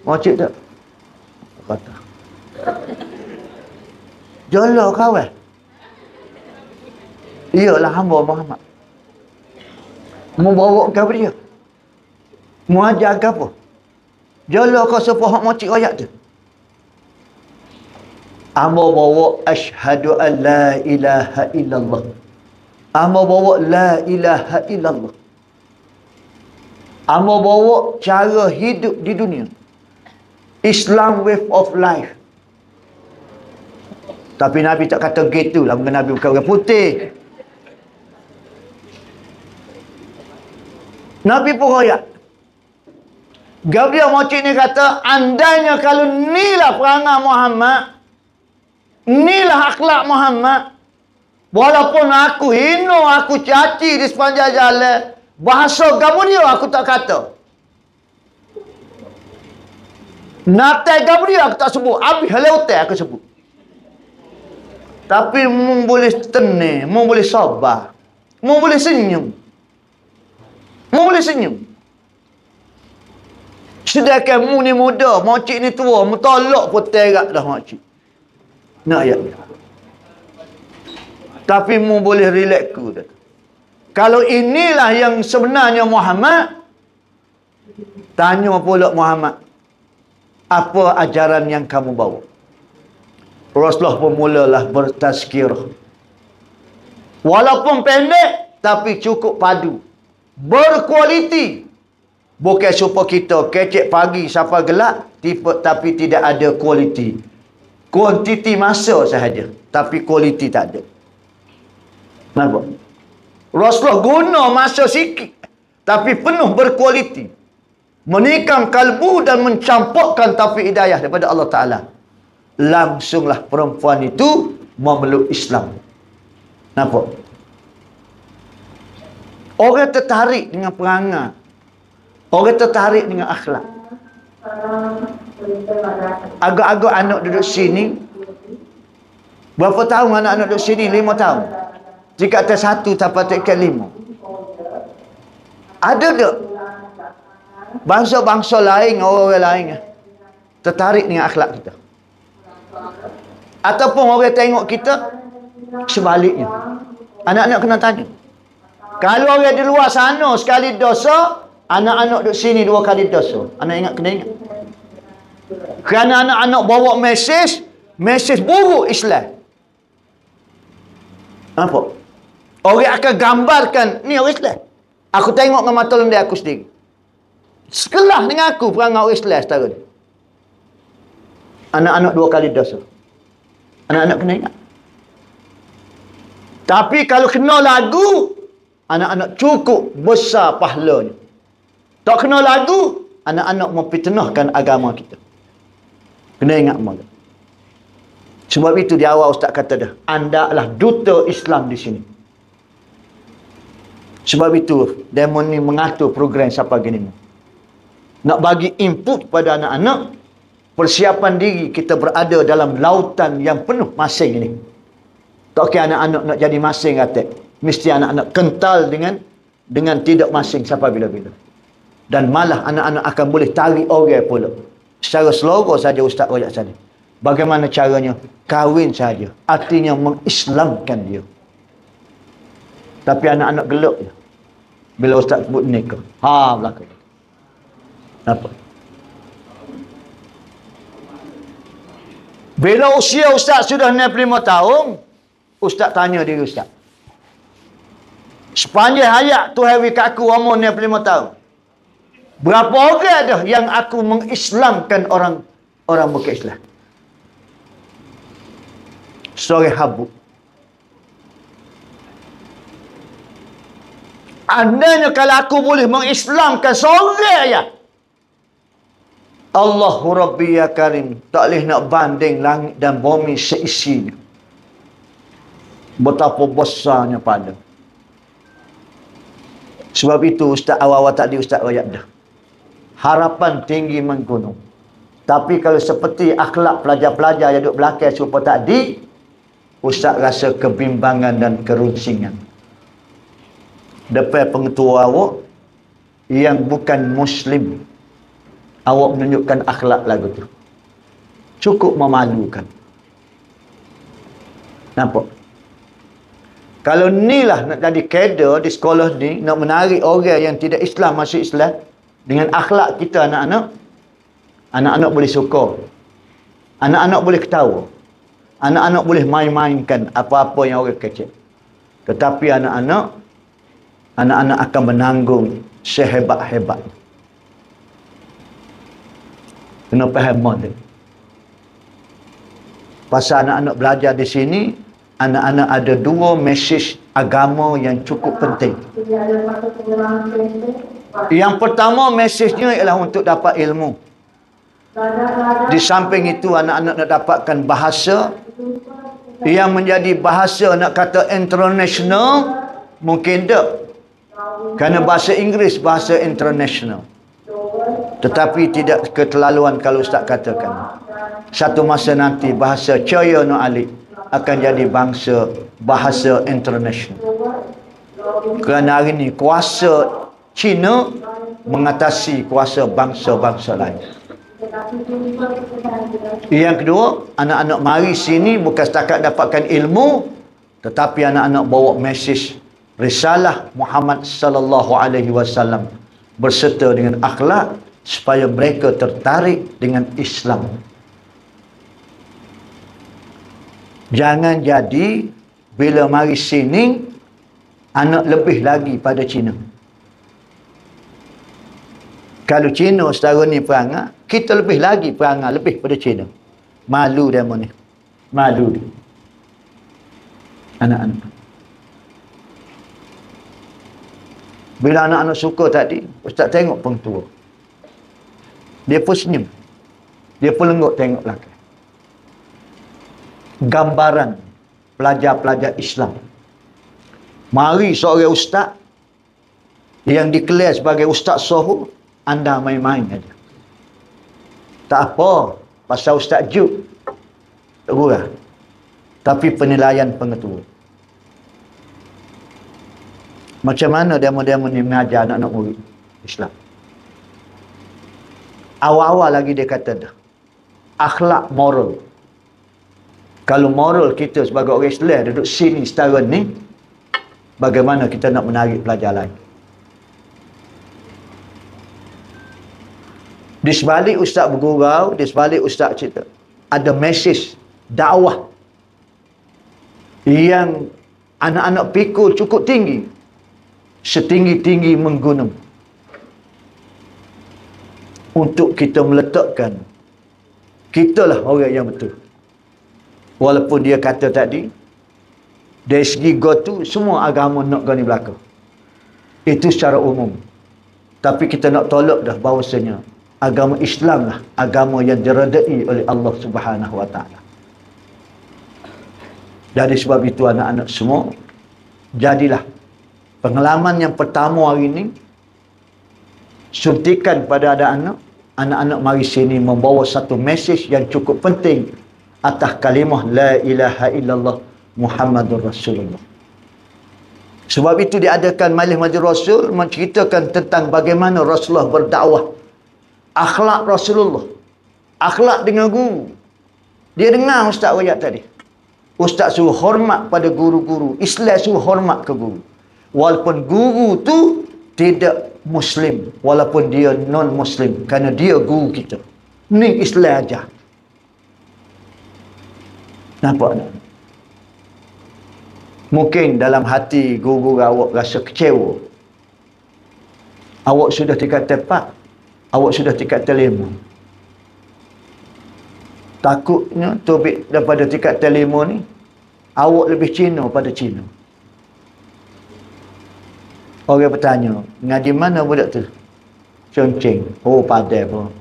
Mau cik tak? Kata. Jolo kawan. Iyalah hamba Muhammad. Mau bawa ke apa dia? Mau ajar ke apa? Jolo kau sepah hak mocik ayat tu. Amba bawa ashhadu an la ilaha illallah. Amba bawa la ilaha illallah. Amba bawa cara hidup di dunia. Islam way of life. Tapi Nabi tak kata gitu lah. Nabi bukan orang putih. Nabi pun royak. Gabriel Mocik ni kata, andainya kalau inilah perangai Muhammad, inilah akhlak Muhammad, walaupun aku hino, aku caci di sepanjang jalan, bahasa Gabriel aku tak kata. Natai Gabriel aku tak sebut, habis helautai aku sebut. Tapi mu boleh tenang, mu boleh sabar, mu boleh senyum. Mu boleh senyum. Sedangkan mu ni muda, makcik ni tua, mu tolak pun terak dah makcik. Nak ayat ni. Tapi mu boleh relax ku kalau inilah yang sebenarnya Muhammad, tanya pula Muhammad, apa ajaran yang kamu bawa? Rasulullah pun mulalah bertazkir. Walaupun pendek, tapi cukup padu. Berkualiti. Bukan supaya kita kecek pagi sampai gelap, tipe, tapi tidak ada kualiti. Kuantiti masa sahaja, tapi kualiti tak ada. Nampak? Rasulullah guna masa sikit, tapi penuh berkualiti. Menikam kalbu dan mencampurkan taufik hidayah daripada Allah Ta'ala. Langsunglah perempuan itu memeluk Islam. Nampak? Orang tertarik dengan perangai. Orang tertarik dengan akhlak. Agak-agak anak duduk sini. Berapa tahun anak-anak duduk sini? Lima tahun. Jika ada satu, tak patutkan lima. Ada tak? Bangsa-bangsa lain, orang-orang lain. Tertarik dengan akhlak kita. Ataupun orang tengok kita, sebaliknya. Anak-anak kena tanya. Kalau orang di luar sana sekali dosa, anak-anak duduk sini dua kali dosa. Anak ingat kena ingat. Kerana anak-anak bawa mesej, mesej buruk Islam. Apa? Orang akan gambarkan, ni orang Islam. Aku tengok dengan mata lendir aku sendiri. Sekelah dengan aku perangai orang Islam setara ni. Anak-anak dua kali dosa. Anak-anak kena ingat. Tapi kalau kena lagu, Anak-anak cukup besar pahalanya. Tak kena lagu, anak-anak memfitnahkan agama kita. Kena ingat mula. Sebab itu di awal Ustaz kata dah, anda adalah duta Islam di sini. Sebab itu, demon ni mengatur program siapa gini. Nak bagi input pada anak-anak, persiapan diri kita berada dalam lautan yang penuh masing ini. Tak kira anak-anak nak jadi masing kata mesti anak-anak kental dengan dengan tidak masing sampai bila-bila. Dan malah anak-anak akan boleh tarik orang pula. Secara seloroh saja Ustaz Rojak tadi. Bagaimana caranya? Kahwin saja. Artinya mengislamkan dia. Tapi anak-anak gelap je. Bila Ustaz sebut nikah. Ha, belakang. Apa? Bila usia Ustaz sudah 65 tahun, Ustaz tanya diri Ustaz. Sepanjang hayat Tuhan beri aku umur 65 tahun. Berapa orang ada yang aku mengislamkan orang orang bukan Islam? Sore habuk. Andainya kalau aku boleh mengislamkan sore ya. Allahu Rabbi ya Karim. Tak boleh nak banding langit dan bumi seisinya. Betapa besarnya pada. Sebab itu Ustaz awal-awal tadi Ustaz rakyat dah. Harapan tinggi menggunung. Tapi kalau seperti akhlak pelajar-pelajar yang duduk belakang supaya tadi, Ustaz rasa kebimbangan dan kerunsingan. Depan pengetua awak yang bukan Muslim, awak menunjukkan akhlak lagu tu. Cukup memalukan. Nampak? Kalau ni lah nak jadi kader di sekolah ni, nak menarik orang yang tidak Islam masuk Islam, dengan akhlak kita anak-anak, anak-anak boleh suka. Anak-anak boleh ketawa. Anak-anak boleh main-mainkan apa-apa yang orang kecil. Tetapi anak-anak, anak-anak akan menanggung sehebat-hebat. Kena faham ni. Pasal anak-anak belajar di sini, anak-anak ada dua mesej agama yang cukup penting. Yang pertama mesejnya ialah untuk dapat ilmu. Di samping itu anak-anak nak dapatkan bahasa yang menjadi bahasa nak kata international mungkin tak. Kerana bahasa Inggeris bahasa international. Tetapi tidak keterlaluan kalau Ustaz katakan. Satu masa nanti bahasa Chaya no Alik akan jadi bangsa bahasa international. Kerana hari ini kuasa Cina mengatasi kuasa bangsa-bangsa lain. Yang kedua, anak-anak mari sini bukan setakat dapatkan ilmu tetapi anak-anak bawa mesej risalah Muhammad sallallahu alaihi wasallam berserta dengan akhlak supaya mereka tertarik dengan Islam. Jangan jadi bila mari sini anak lebih lagi pada Cina. Kalau Cina setara ni perangai, kita lebih lagi perangai lebih pada Cina. Malu demo ni. Malu dia. Anak-anak. Bila anak-anak suka tadi, Ustaz tengok pun tua. Dia pun senyum. Dia pun lengguk tengok lagi. Gambaran pelajar-pelajar Islam. Mari seorang ustaz yang dikelas sebagai ustaz sohu, anda main-main saja. Tak apa, pasal ustaz Juk. Tak gurah. Tapi penilaian pengetua. Macam mana demo-demo ni mengajar anak-anak murid Islam? Awal-awal lagi dia kata dah. Akhlak moral. Kalau moral kita sebagai orang Islam duduk sini setara ni, bagaimana kita nak menarik pelajar lain? Di sebalik ustaz bergurau, di sebalik ustaz cerita, ada mesej dakwah yang anak-anak pikul cukup tinggi setinggi-tinggi menggunung. Untuk kita meletakkan kitalah orang yang betul. Walaupun dia kata tadi dari segi gotu semua agama nak gani belakang itu secara umum. Tapi kita nak tolak dah bahawasanya agama Islam lah. Agama yang diredai oleh Allah subhanahu wa ta'ala. Dari sebab itu anak-anak semua jadilah pengalaman yang pertama hari ini suntikan pada ada anak anak-anak mari sini membawa satu mesej yang cukup penting atas kalimah la ilaha illallah Muhammadur Rasulullah. Sebab itu diadakan majlis majlis Rasul menceritakan tentang bagaimana Rasulullah berdakwah akhlak Rasulullah. Akhlak dengan guru. Dia dengar ustaz ayat tadi. Ustaz suruh hormat pada guru-guru. Islam suruh hormat ke guru. Walaupun guru tu tidak muslim walaupun dia non muslim kerana dia guru kita. Ni Islam aja. Nampak tak? Mungkin dalam hati guru awak rasa kecewa. Awak sudah tingkat tepat awak sudah tingkat telima takutnya tobik daripada tingkat telima ni awak lebih Cina pada Cina Orang bertanya, ngaji mana budak tu? Conceng. Oh, padai pun.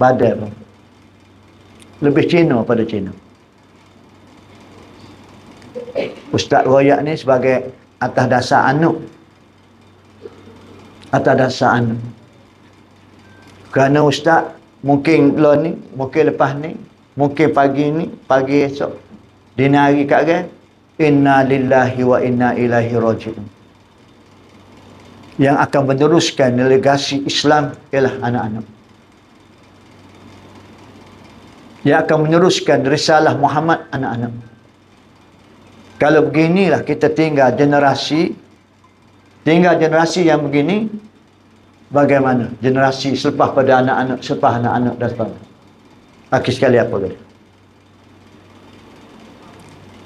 Padai pun. Lebih Cina pada Cina. Ustaz Royak ni sebagai atas dasar anak. Atas dasar anak. Kerana Ustaz mungkin lo ni, mungkin lepas ni, mungkin pagi ni, pagi esok. Dini hari kat kan, Inna lillahi wa inna ilahi raji'un. Yang akan meneruskan delegasi Islam ialah anak-anak. Yang akan meneruskan risalah Muhammad anak-anak. Kalau beginilah kita tinggal generasi tinggal generasi yang begini bagaimana generasi selepas pada anak-anak selepas anak-anak dan sebagainya. Akhir sekali apa kata?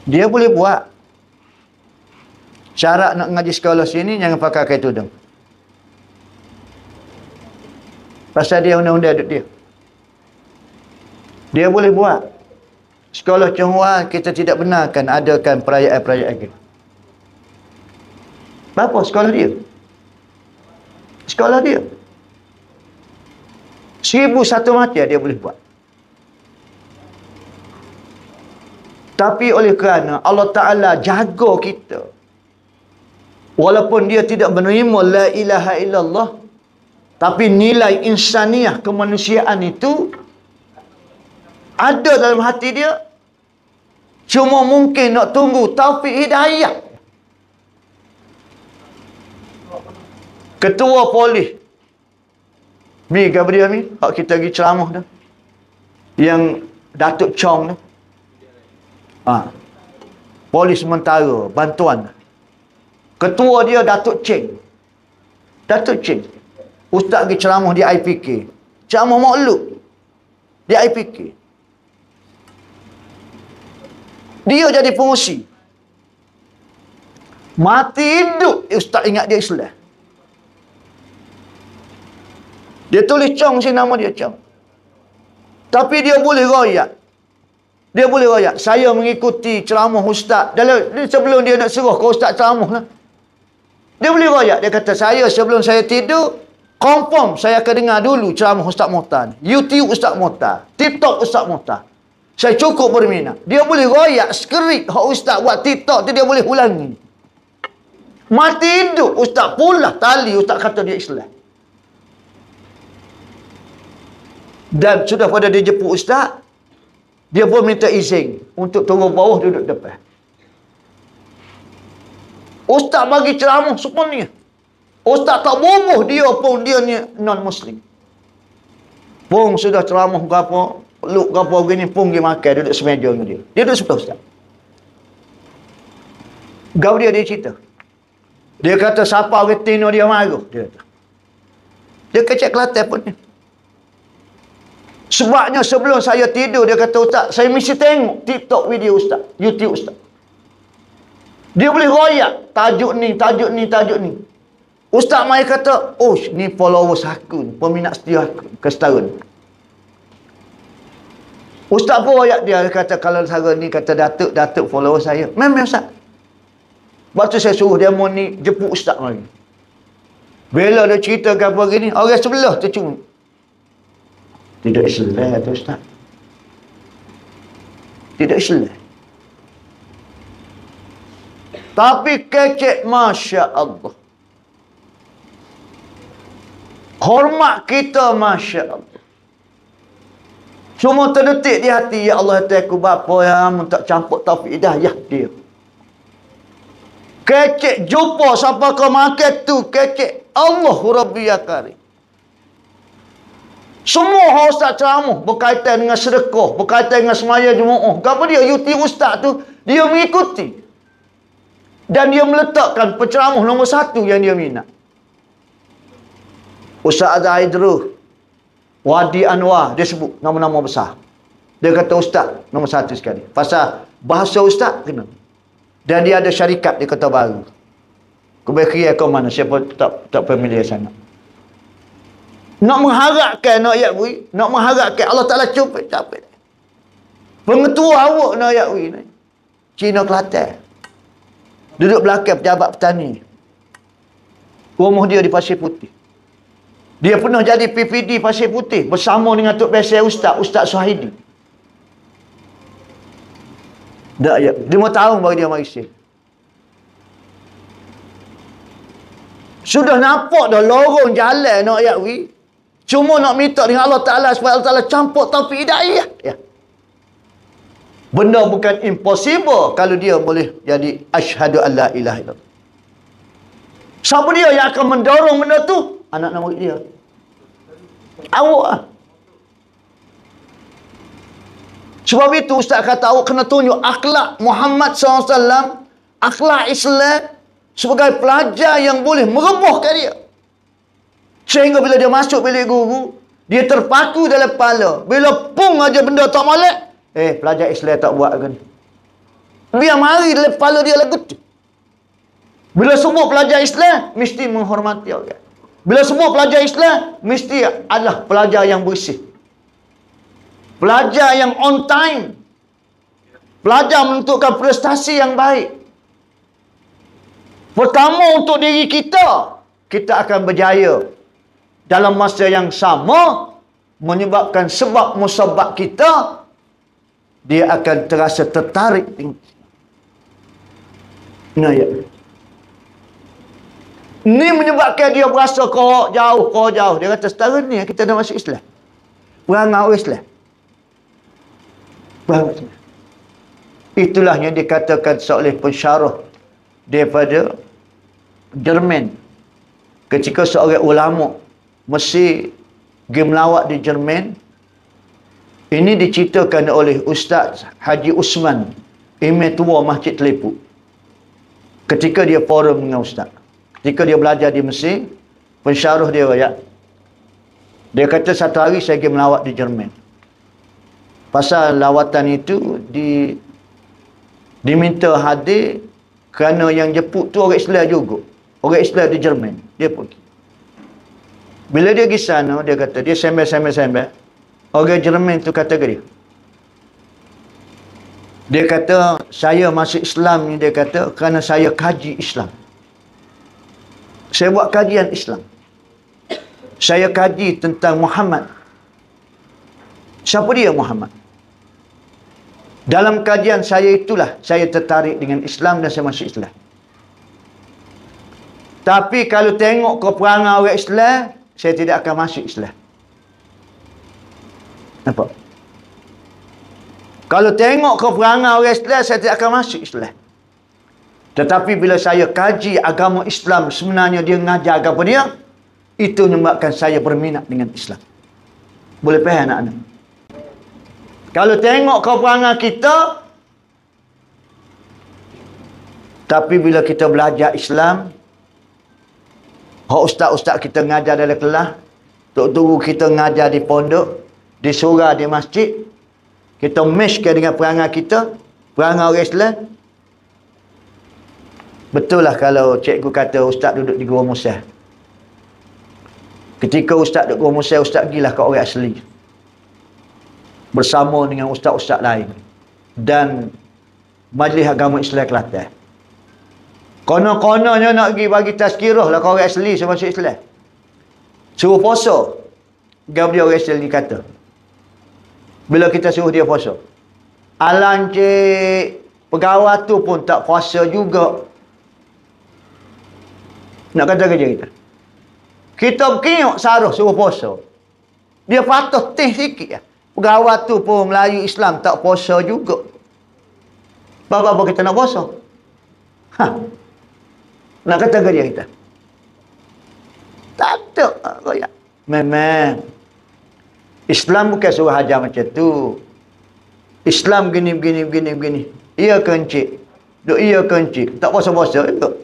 Dia boleh buat. Syarat nak ngaji sekolah sini jangan pakai kain tudung. Pasal dia undang-undang duduk dia. Dia boleh buat. Sekolah Cunghua kita tidak benarkan adakan perayaan-perayaan kita. Apa sekolah dia? Sekolah dia. Seribu satu mati dia boleh buat. Tapi oleh kerana Allah Ta'ala jaga kita. Walaupun dia tidak menerima la ilaha illallah. Tapi nilai insaniah kemanusiaan itu ada dalam hati dia. Cuma mungkin nak tunggu taufik hidayah. Ketua polis. Mi Gabriel mi. Hak kita pergi ceramah dah. Yang Datuk Chong tu. Ha. Polis sementara, bantuan. Ketua dia Datuk Cheng. Datuk Cheng. Ustaz pergi ceramah di IPK. Ceramah makhluk. Di IPK. Dia jadi pengusi. Mati hidup Ustaz ingat dia Islam. Dia tulis Chong si nama dia Chong. Tapi dia boleh royak. Dia boleh royak. Saya mengikuti ceramah ustaz. Dalam, sebelum dia nak suruh ke ustaz ceramah lah. Dia boleh royak. Dia kata, saya sebelum saya tidur, confirm saya akan dengar dulu ceramah Ustaz Muhtar. YouTube Ustaz Muhtar. TikTok Ustaz Muhtar. Saya cukup berminat. Dia boleh royak skrip hak Ustaz buat TikTok tu dia boleh ulangi. Mati hidup Ustaz pula tali Ustaz kata dia Islam. Dan sudah pada dia jemput ustaz, dia pun minta izin untuk turun bawah duduk depan. Ustaz bagi ceramah sepenuhnya. Ustaz tak boboh dia pun dia ni non-muslim. Pun sudah ceramah berapa, peluk berapa gini pun dia makan duduk semeja dengan dia. Dia duduk sebelah ustaz. Gau dia dia cerita. Dia kata siapa orang tino dia marah. Dia kata. Dia kecek Kelantan pun ni. Sebabnya sebelum saya tidur, dia kata, Ustaz, saya mesti tengok TikTok video Ustaz. YouTube Ustaz. Dia boleh royak. Tajuk ni, tajuk ni, tajuk ni. Ustaz Mai kata, oh, ni followers aku. Peminat setia aku. Kesetahun. Ustaz pun royak dia. Dia kata, kalau saya ni kata datuk, datuk follower saya. Memang Ustaz. Lepas tu saya suruh dia mau ni jemput Ustaz lagi. Bila dia cerita apa gini, orang sebelah tercuma. Tidak Islam tu Ustaz. Tidak Islam. Tapi kecek Masya Allah. Hormat kita Masya Allah. Cuma terdetik di hati Ya Allah hati aku bapa yang tak campur taufik hidayah dia. Kecek jumpa siapa kau makan tu kecek Allah Rabbi ya karim. Semua ustaz ceramah berkaitan dengan sedekah, berkaitan dengan semaya jemaah. Kenapa dia yuti ustaz tu? Dia mengikuti. Dan dia meletakkan penceramah nombor satu yang dia minat. Ustaz Azhar Idru, Wadi Anwar, dia sebut nama-nama besar. Dia kata ustaz nombor satu sekali. Pasal bahasa ustaz kena. Dan dia ada syarikat di Kota Baru. Kebaik kau mana? Siapa tak tak familiar sangat. Nak mengharapkan nak ayat bui. Nak mengharapkan Allah Ta'ala cuba capek. Pengetua awak nak ayat bui ni. Cina Kelantan. Duduk belakang pejabat petani. Rumah dia di Pasir Putih. Dia pernah jadi PPD Pasir Putih bersama dengan Tok Besar Ustaz, Ustaz Suhaidi. Dah ya, lima tahun baru dia mari Sudah nampak dah lorong jalan nak ayat wi. Cuma nak minta dengan Allah Ta'ala supaya Allah Ta'ala campur taufik hidayah. Ya. Benda bukan impossible kalau dia boleh jadi asyhadu an la ilaha illallah. Siapa dia yang akan mendorong benda tu? Anak nama dia. Awak lah. Sebab itu Ustaz kata awak kena tunjuk akhlak Muhammad SAW, akhlak Islam sebagai pelajar yang boleh merebuhkan dia. Sehingga bila dia masuk bilik guru, dia terpaku dalam kepala. Bila pung aja benda tak molek, eh pelajar Islam tak buat kan. Biar mari dalam kepala dia lagu tu. Bila semua pelajar Islam, mesti menghormati orang. Bila semua pelajar Islam, mesti adalah pelajar yang bersih. Pelajar yang on time. Pelajar menentukan prestasi yang baik. Pertama untuk diri kita, kita akan berjaya dalam masa yang sama menyebabkan sebab musabab kita dia akan terasa tertarik nah ya ni menyebabkan dia berasa kau jauh kau jauh. Dia kata setara ni kita dah masuk Islam. Berangau Islam. Berangau itulah yang dikatakan oleh pensyarah daripada Jerman. Ketika seorang ulama mesti pergi melawat di Jerman ini diceritakan oleh Ustaz Haji Usman imam tua masjid Telepuk. Ketika dia forum dengan ustaz. Ketika dia belajar di Mesir, pensyaruh dia ya. Dia kata satu hari saya pergi melawat di Jerman. Pasal lawatan itu di diminta hadir kerana yang jeput tu orang Islam juga. Orang Islam di Jerman. Dia pergi. Bila dia pergi sana, dia kata, dia sembel-sembel-sembel. Orang Jerman tu kata ke dia. Dia kata, saya masuk Islam ni, dia kata, kerana saya kaji Islam. Saya buat kajian Islam. Saya kaji tentang Muhammad. Siapa dia Muhammad? Dalam kajian saya itulah saya tertarik dengan Islam dan saya masuk Islam. Tapi kalau tengok perangai orang Islam, saya tidak akan masuk Islam. Nampak? Kalau tengok ke perangai orang Islam, saya tidak akan masuk Islam. Tetapi bila saya kaji agama Islam, sebenarnya dia mengajar agama dia, itu menyebabkan saya berminat dengan Islam. Boleh faham anak-anak? Kalau tengok kau perangai kita tapi bila kita belajar Islam hak ustaz-ustaz kita ngajar dalam kelas tok guru kita ngajar di pondok di surah di masjid. Kita meshkan dengan perangai kita perangai orang Islam. Betul lah kalau cikgu kata ustaz duduk di Gua Musa. Ketika ustaz duduk Gua Musa ustaz gilah ke orang asli. Bersama dengan ustaz-ustaz lain. Dan majlis agama Islam Kelantan. Kono-kononnya nak pergi bagi tazkirah lah kau asli semasuk Islam. Suruh puasa. Dia orang asli kata. Bila kita suruh dia puasa. Alang cik pegawai tu pun tak puasa juga. Nak kata kerja kita. Kita berkinyuk saruh suruh puasa. Dia patut teh sikit ya. Pegawai tu pun Melayu Islam tak puasa juga. Apa-apa kita nak puasa? Ha. Nak kata ke dia kita? Tak ada. Raya. Memang. Islam bukan suruh hajar macam tu. Islam gini, begini, begini, begini. Ia kencik. Duk ia kencik. Tak puasa-puasa juga.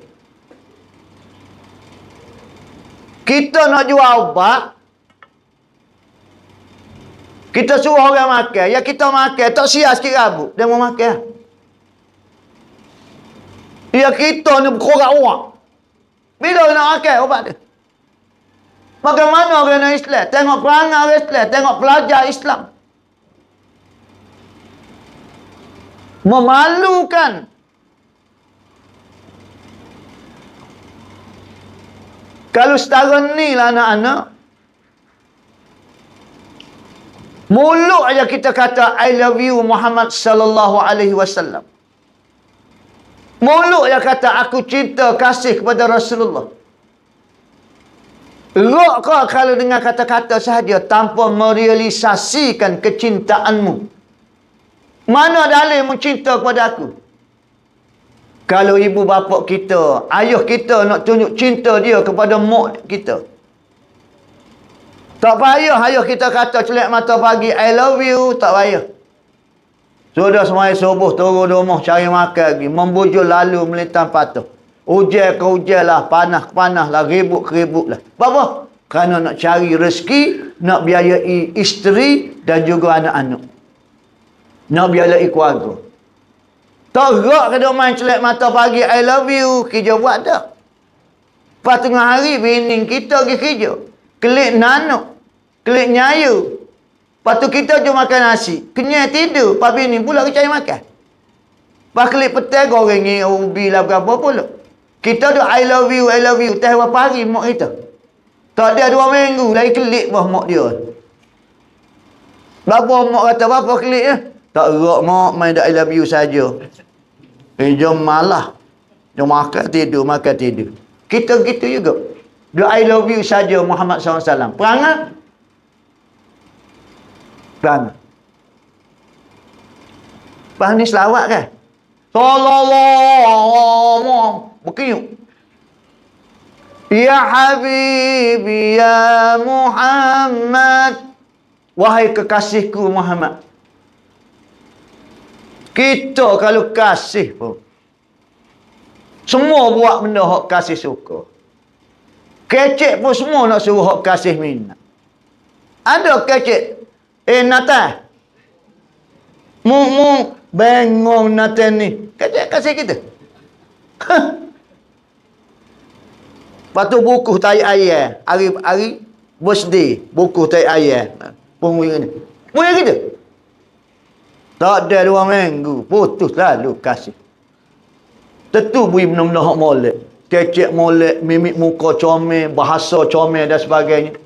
Kita nak jual obat, kita suruh orang makan. Ya kita makan. Tak sia sikit rambut. Dia mau makan. Ya kita ni berkorak orang. Bila nak makan ubat dia? Bagaimana orang nak Islam? Tengok perangai Islam. Tengok pelajar Islam. Memalukan. Kalau setara ni lah anak-anak. Mulut aja kita kata I love you Muhammad sallallahu alaihi wasallam. Mulut aja kata aku cinta kasih kepada Rasulullah. Rok kau kalau dengan kata-kata sahaja tanpa merealisasikan kecintaanmu. Mana dalil mencinta kepada aku? Kalau ibu bapa kita, ayah kita nak tunjuk cinta dia kepada mak kita. Tak payah ayah kita kata celik mata pagi I love you. Tak payah. Sudah semua subuh turun rumah cari makan lagi. Membujur lalu melintang patah. Hujan ke hujan lah. Panah ke panah lah. Ribut ke ribut lah. Apa? Kerana nak cari rezeki. Nak biayai isteri dan juga anak-anak. Nak biayai keluarga. Tak gerak ke dia main celik mata pagi I love you. Kerja buat tak? Lepas tengah hari bini kita pergi kerja. Kelik nanuk. Kelik nyayu. Lepas tu kita jom makan nasi. Kenyai tidur. Lepas ni pula kita cari makan. Lepas kelik petang goreng ni. Ubi lah berapa pula. Kita tu I love you, I love you. Teh berapa hari mak kita. Tak ada dua minggu. Lagi kelik bah mak dia. Berapa mak kata berapa kelik ya? Tak erak mak main dah I love you saja. Eh jom malah. Jom makan tidur, makan tidur. Kita gitu juga. Do I love you saja Muhammad SAW. Perangai? Perangai. Perangai ni selawat kan? Sallallahu Berkinyuk. Ya Habibi Ya Muhammad. Wahai kekasihku Muhammad. Kita kalau kasih pun. Semua buat benda hak kasih suka. Kecek pun semua nak suruh hak kasih minat. Ada kecek. Eh Nathan. Mu mu bengong Nathan ni. Kecek kasih kita. Lepas tu buku tai ayah. Hari, hari birthday. Buku tai ayah. Pun ni. Punya kita. Tak ada dua minggu. Putus lalu kasih. Tentu bui benda-benda hak molek. Kecek molek, mimik muka comel, bahasa comel dan sebagainya.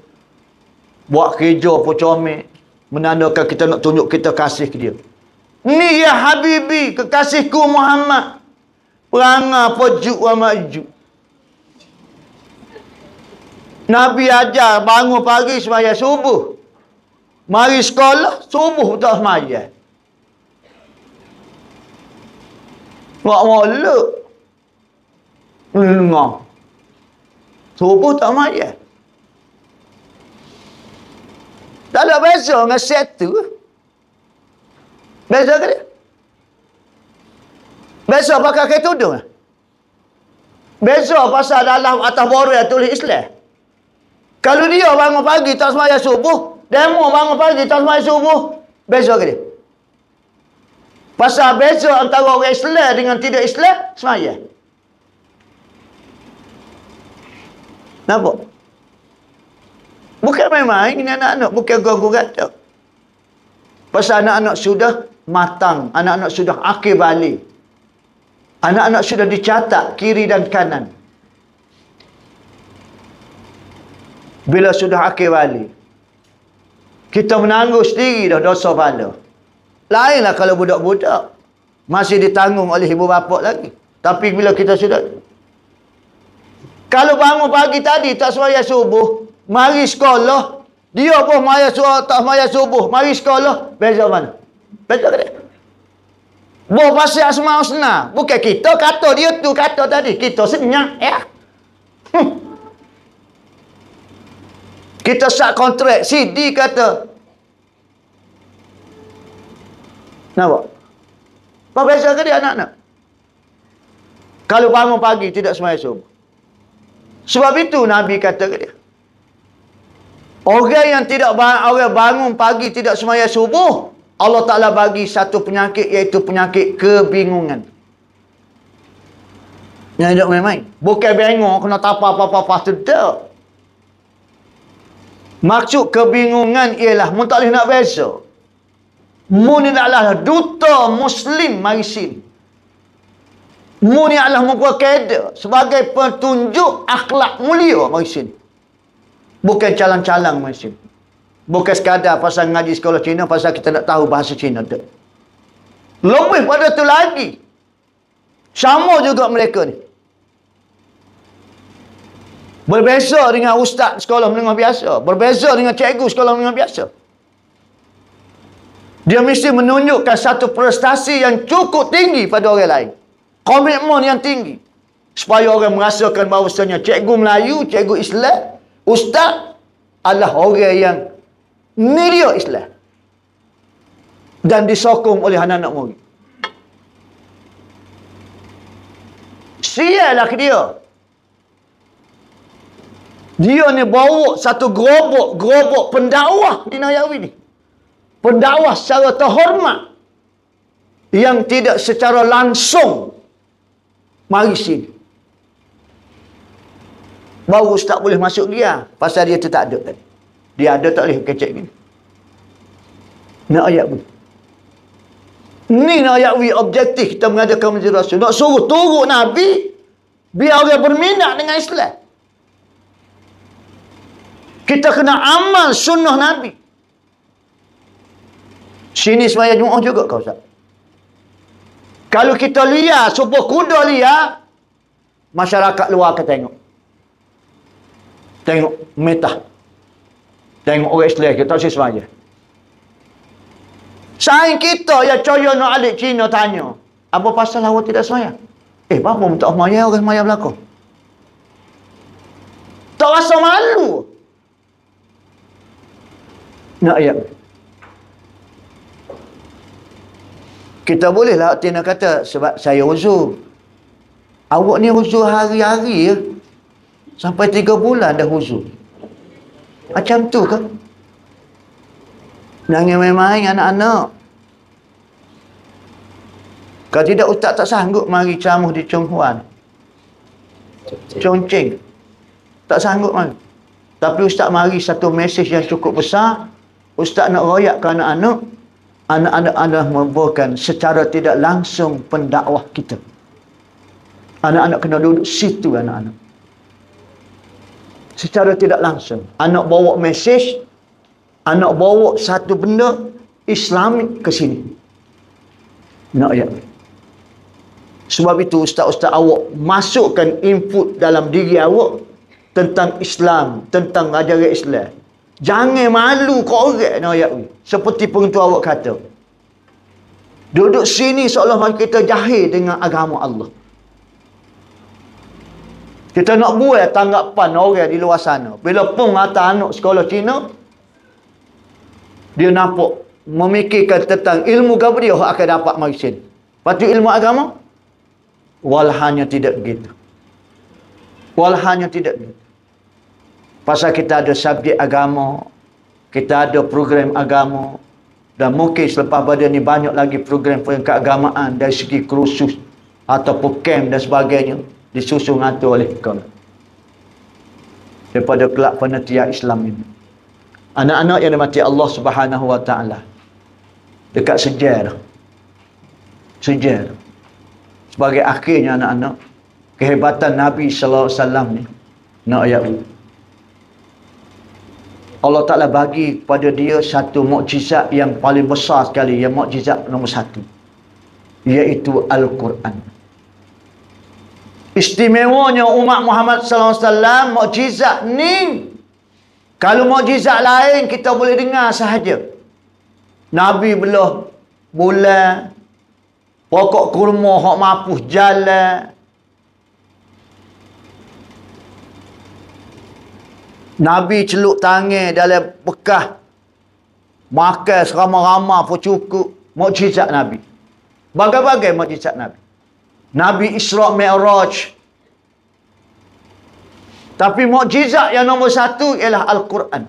Buat kerja pun comel. Menandakan kita nak tunjuk kita kasih ke dia. Ni ya Habibi, kekasihku Muhammad. Perangai pejuk wa majuk. Nabi ajar bangun pagi semaya subuh. Mari sekolah, subuh tak semaya. Tak molek. Dengar. Subuh tak semaya. Tak ada beza dengan set tu. Beza ke dia? Beza pakai kait tudung. Beza pasal dalam atas borang tulis Islam. Kalau dia bangun pagi tak semaya subuh, demo bangun pagi tak semaya subuh, beza ke dia? Pasal beza antara orang Islam dengan tidak Islam, semaya. Nampak? Bukan main-main ini anak-anak, bukan gua-gua kata. Pasal anak-anak sudah matang, anak-anak sudah akhir balik. Anak-anak sudah dicatat kiri dan kanan. Bila sudah akhir balik. Kita menanggung sendiri dah dosa pada. Lainlah kalau budak-budak. Masih ditanggung oleh ibu bapa lagi. Tapi bila kita sudah... Kalau bangun pagi tadi tak semaya subuh. Mari sekolah. Dia pun maya subuh, tak maya subuh. Mari sekolah. Beza mana? Beza ke dia? Buah asma husna. Bukan kita kata dia tu kata tadi. Kita senyap. Ya. Hmm. Kita sak kontrak. CD kata. Nampak? Apa beza ke dia anak-anak? Kalau bangun pagi tidak semaya subuh. Sebab itu Nabi kata ke dia. Orang yang tidak orang bangun pagi tidak semaya subuh. Allah Ta'ala bagi satu penyakit iaitu penyakit kebingungan. Yang tidak main-main. Bukan bingung kena tapa apa-apa. Tidak. Maksud kebingungan ialah mu tak boleh nak beza. Mu ni adalah duta muslim mari sini. Mu ni adalah muka keda sebagai petunjuk akhlak mulia mari sini. Bukan calang-calang sini. Bukan sekadar pasal ngaji sekolah Cina pasal kita nak tahu bahasa Cina tu. Lebih pada tu lagi. Sama juga mereka ni. Berbeza dengan ustaz sekolah menengah biasa. Berbeza dengan cikgu sekolah menengah biasa. Dia mesti menunjukkan satu prestasi yang cukup tinggi pada orang lain. Komitmen yang tinggi. Supaya orang merasakan bahawasanya cikgu Melayu, cikgu Islam, ustaz adalah orang yang ni dia Islam. Dan disokong oleh anak-anak murid. Sialah ke dia. Dia ni bawa satu gerobok, gerobok pendakwah di Nayawi ni. Pendakwah secara terhormat. Yang tidak secara langsung mari sini. Baru ustaz boleh masuk dia. Pasal dia tu tak ada tadi. Dia ada tak boleh kecek gini. Nak ayat pun. Ni nak ayat wi objektif kita mengadakan majlis rasul. Nak suruh turut Nabi. Biar orang berminat dengan Islam. Kita kena amal sunnah Nabi. Sini semaya Jumaat juga kau Ustaz. Kalau kita lihat sebuah kuda lihat, masyarakat luar akan tengok. Tengok metah. Tengok orang Islam kita si semaya. Saing kita ya coyo no alik Cina tanya. Apa pasal awak tidak semaya? Eh, apa minta semaya orang semaya belakang? Tak rasa malu nak ayat Kita boleh lah Tina kata sebab saya uzur. Awak ni uzur hari-hari ya. Sampai tiga bulan dah uzur. Macam tu ke? Jangan main-main anak-anak. Kalau tidak ustaz tak sanggup mari ceramah di Chong Huan. Chong Cheng. Tak sanggup mari. Tapi ustaz mari satu mesej yang cukup besar. Ustaz nak royak ke anak-anak. Anak-anak adalah membawakan secara tidak langsung pendakwah kita. Anak-anak kena duduk situ anak-anak. Secara tidak langsung. Anak bawa mesej. Anak bawa satu benda Islamik ke sini. Nak ya. Sebab itu ustaz-ustaz awak masukkan input dalam diri awak tentang Islam, tentang ajaran Islam. Jangan malu kau orang nak ni. Seperti penentu awak kata. Duduk sini seolah kita jahil dengan agama Allah. Kita nak buat tanggapan orang di luar sana. Bila pun kata anak sekolah Cina, dia nampak memikirkan tentang ilmu dia akan dapat mari sini. Lepas ilmu agama, Walhanya tidak begitu. Walhanya tidak begitu. Pasal kita ada subjek agama, kita ada program agama, dan mungkin selepas pada ni banyak lagi program-program keagamaan dari segi kursus ataupun camp dan sebagainya disusun atur oleh kau. Daripada kelak penelitian Islam ini. Anak-anak yang dimati Allah subhanahu wa ta'ala. Dekat sejarah. Sejarah sebagai akhirnya anak-anak kehebatan Nabi sallallahu alaihi wasallam ni nak ayat Allah Ta'ala bagi kepada dia satu mukjizat yang paling besar sekali yang mukjizat nombor satu iaitu Al-Quran istimewanya umat Muhammad sallallahu alaihi wasallam mukjizat ni kalau mukjizat lain kita boleh dengar sahaja Nabi belah bulan Pokok kurma hok mapuh jalan. Nabi celuk tangan dalam bekas. Makan seramah-ramah pun cukup. Mukjizat Nabi. Bagai-bagai mukjizat Nabi. Nabi Isra' Mi'raj. Tapi mukjizat yang nombor satu ialah Al-Quran.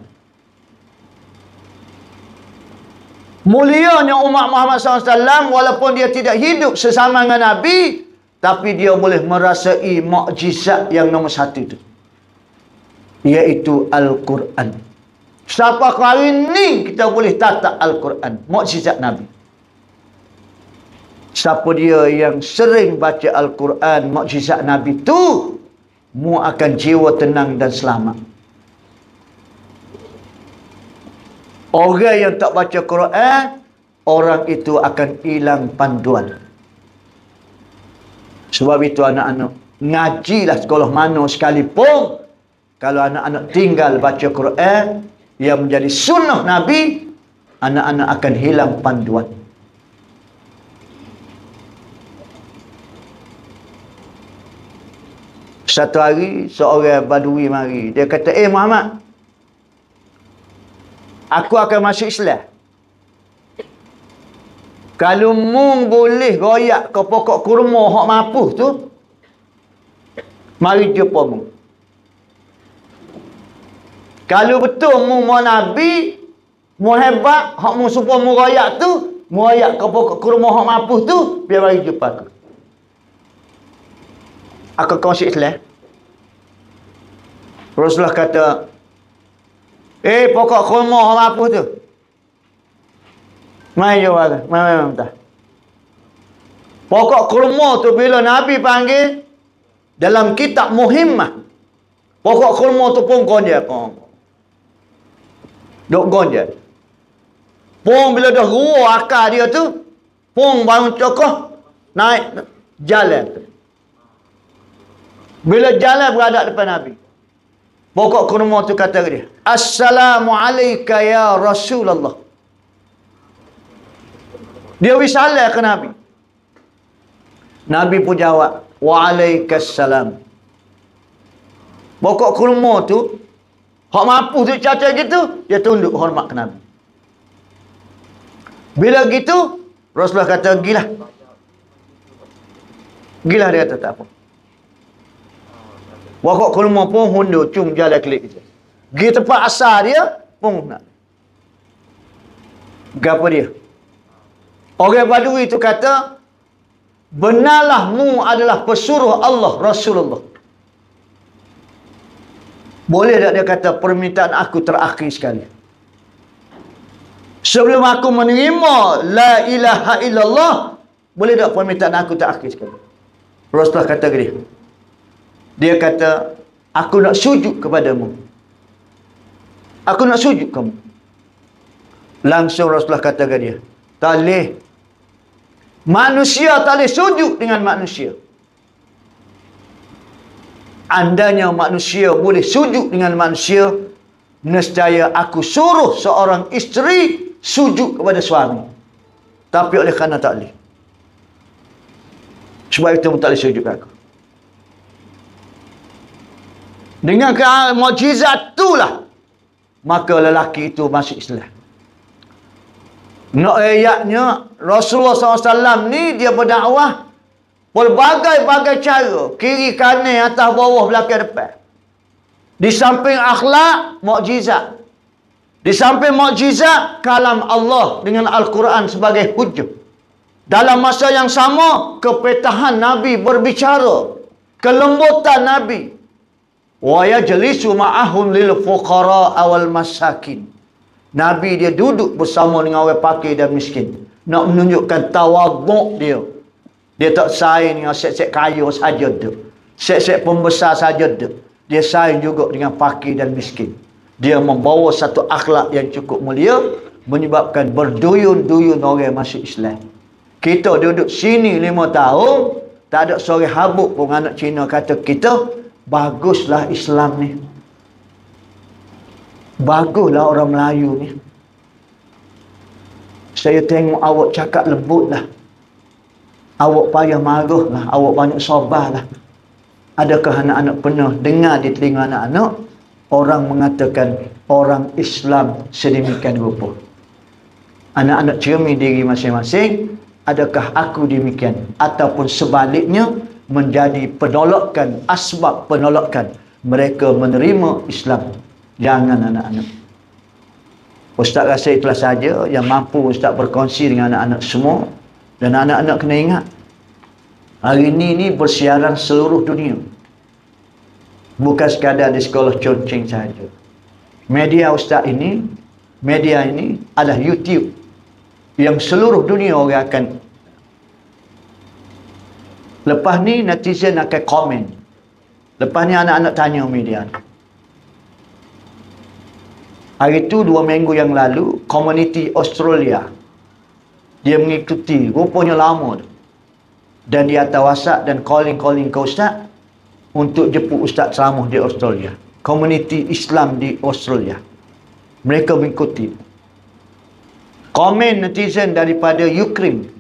Mulianya umat Muhammad SAW walaupun dia tidak hidup sesama dengan Nabi tapi dia boleh merasai mukjizat yang nombor satu itu iaitu Al-Quran siapa kali ini kita boleh tata Al-Quran mukjizat Nabi siapa dia yang sering baca Al-Quran mukjizat Nabi itu mu akan jiwa tenang dan selamat Orang yang tak baca Quran, orang itu akan hilang panduan. Sebab itu anak-anak, ngajilah sekolah mana sekalipun. Kalau anak-anak tinggal baca Quran, yang menjadi sunnah Nabi, anak-anak akan hilang panduan. Satu hari, seorang badui mari. Dia kata, eh Muhammad, aku akan masuk Islam. Kalau mu boleh goyak ke pokok kurma hak mapuh tu, mari jumpa mu. Kalau betul mu mau nabi, mu hebat, hak mu supaya mu goyak tu, mu goyak ke pokok kurma hak mapuh tu, biar mari jumpa aku. Aku kau masuk Islam. Rasulullah kata, Eh pokok kurma apa tu? Mai jawab. Mai mai minta. Pokok kurma tu bila Nabi panggil dalam kitab muhimmah. Pokok kurma tu pun kon dia kon. Dok kon dia. Pun bila dah ruah akar dia tu, pun bangun cokoh naik jalan. Bila jalan berada depan Nabi. Pokok kurma tu kata dia. Assalamualaikum ya Rasulullah. Dia wisalah ke Nabi. Nabi pun jawab. Waalaikumsalam. Pokok kurma tu. Hak mampu tu cacat gitu. Dia tunduk hormat ke Nabi. Bila gitu. Rasulullah kata gilah. Gilah dia kata tak apa. Wakok keluma pun hundu cung jalan klik kita. Gi tempat asal dia pun nak. Gapa dia? Orang Badui itu kata benarlah mu adalah pesuruh Allah Rasulullah. Boleh tak dia kata permintaan aku terakhir sekali? Sebelum aku menerima la ilaha illallah, boleh tak permintaan aku terakhir sekali? Rasulullah kata ke dia. Dia kata, aku nak sujud kepadamu. Aku nak sujud kamu. Langsung Rasulullah kata ke dia, tak boleh. Manusia tak boleh sujud dengan manusia andanya manusia boleh sujud dengan manusia nescaya aku suruh seorang isteri sujud kepada suami tapi oleh kerana tak boleh sebab itu pun boleh sujud aku dengan mujizat itulah maka lelaki itu masuk Islam nak ayatnya Rasulullah SAW ni dia berdakwah Berbagai-bagai cara. Kiri, kanan, atas, bawah, belakang, depan. Di samping akhlak, mukjizat. Di samping mukjizat, kalam Allah dengan Al-Quran sebagai hujah. Dalam masa yang sama, kepetahan Nabi berbicara. Kelembutan Nabi. Wa yajlisu ma'ahum lil fuqara awal masakin. Nabi dia duduk bersama dengan orang pakir dan miskin. Nak menunjukkan tawaduk dia. Dia tak saing dengan set-set kaya saja tu. Set-set pembesar saja tu. Dia saing juga dengan fakir dan miskin. Dia membawa satu akhlak yang cukup mulia menyebabkan berduyun-duyun orang masuk Islam. Kita duduk sini lima tahun, tak ada sore habuk pun anak Cina kata kita, baguslah Islam ni. Baguslah orang Melayu ni. Saya tengok awak cakap lembut lah awak payah marah lah, awak banyak sabar lah. Adakah anak-anak pernah dengar di telinga anak-anak orang mengatakan orang Islam sedemikian rupa. Anak-anak cermin diri masing-masing, adakah aku demikian? Ataupun sebaliknya menjadi penolakan, asbab penolakan mereka menerima Islam. Jangan anak-anak. Ustaz rasa itulah saja yang mampu Ustaz berkongsi dengan anak-anak semua dan anak-anak kena ingat hari ini ni bersiaran seluruh dunia bukan sekadar di sekolah Chongqing saja media ustaz ini media ini adalah YouTube yang seluruh dunia orang akan lepas ni netizen akan komen. Lepas ni anak-anak tanya media. Hari itu dua minggu yang lalu komuniti Australia dia mengikuti. Rupanya lama tu. Dan dia atas whatsapp dan calling-calling ke ustaz untuk jemput ustaz ceramah di Australia. Komuniti Islam di Australia. Mereka mengikuti. Komen netizen daripada Ukraine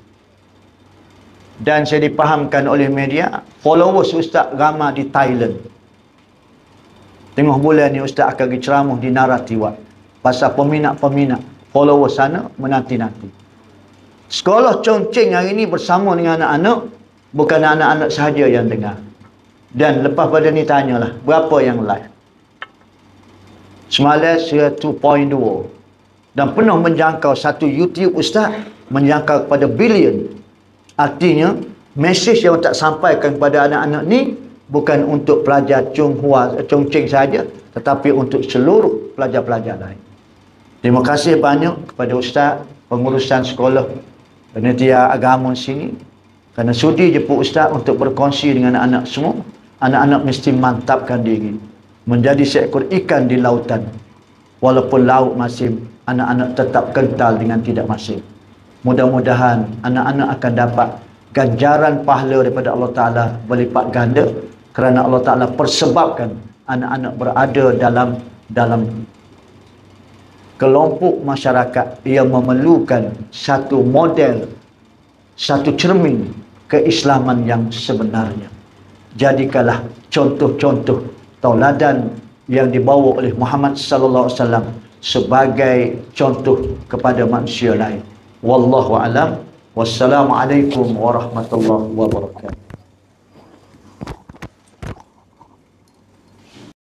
dan saya dipahamkan oleh media followers ustaz ramah di Thailand tengah bulan ni ustaz akan pergi ceramah di Naratiwat pasal peminat-peminat followers sana menanti-nanti Sekolah Chongqing hari ini bersama dengan anak-anak bukan anak-anak sahaja yang dengar. Dan lepas pada ni tanyalah berapa yang live. Semalam saya 2.2 dan pernah menjangkau satu YouTube ustaz menjangkau kepada bilion. Artinya mesej yang tak sampaikan kepada anak-anak ni bukan untuk pelajar Chonghua Chongqing saja tetapi untuk seluruh pelajar-pelajar lain. Terima kasih banyak kepada ustaz pengurusan sekolah penitia agama sini. Kerana sudi jemput ustaz untuk berkongsi dengan anak-anak semua anak-anak mesti mantapkan diri menjadi seekor ikan di lautan. Walaupun laut masim anak-anak tetap kental dengan tidak masim mudah-mudahan anak-anak akan dapat ganjaran pahala daripada Allah Ta'ala berlipat ganda kerana Allah Ta'ala persebabkan anak-anak berada dalam dalam kelompok masyarakat yang memerlukan satu model satu cermin keislaman yang sebenarnya. Jadikanlah contoh-contoh tauladan yang dibawa oleh Muhammad sallallahu alaihi wasallam sebagai contoh kepada manusia lain wallahu alam Wassalamualaikum warahmatullahi wabarakatuh.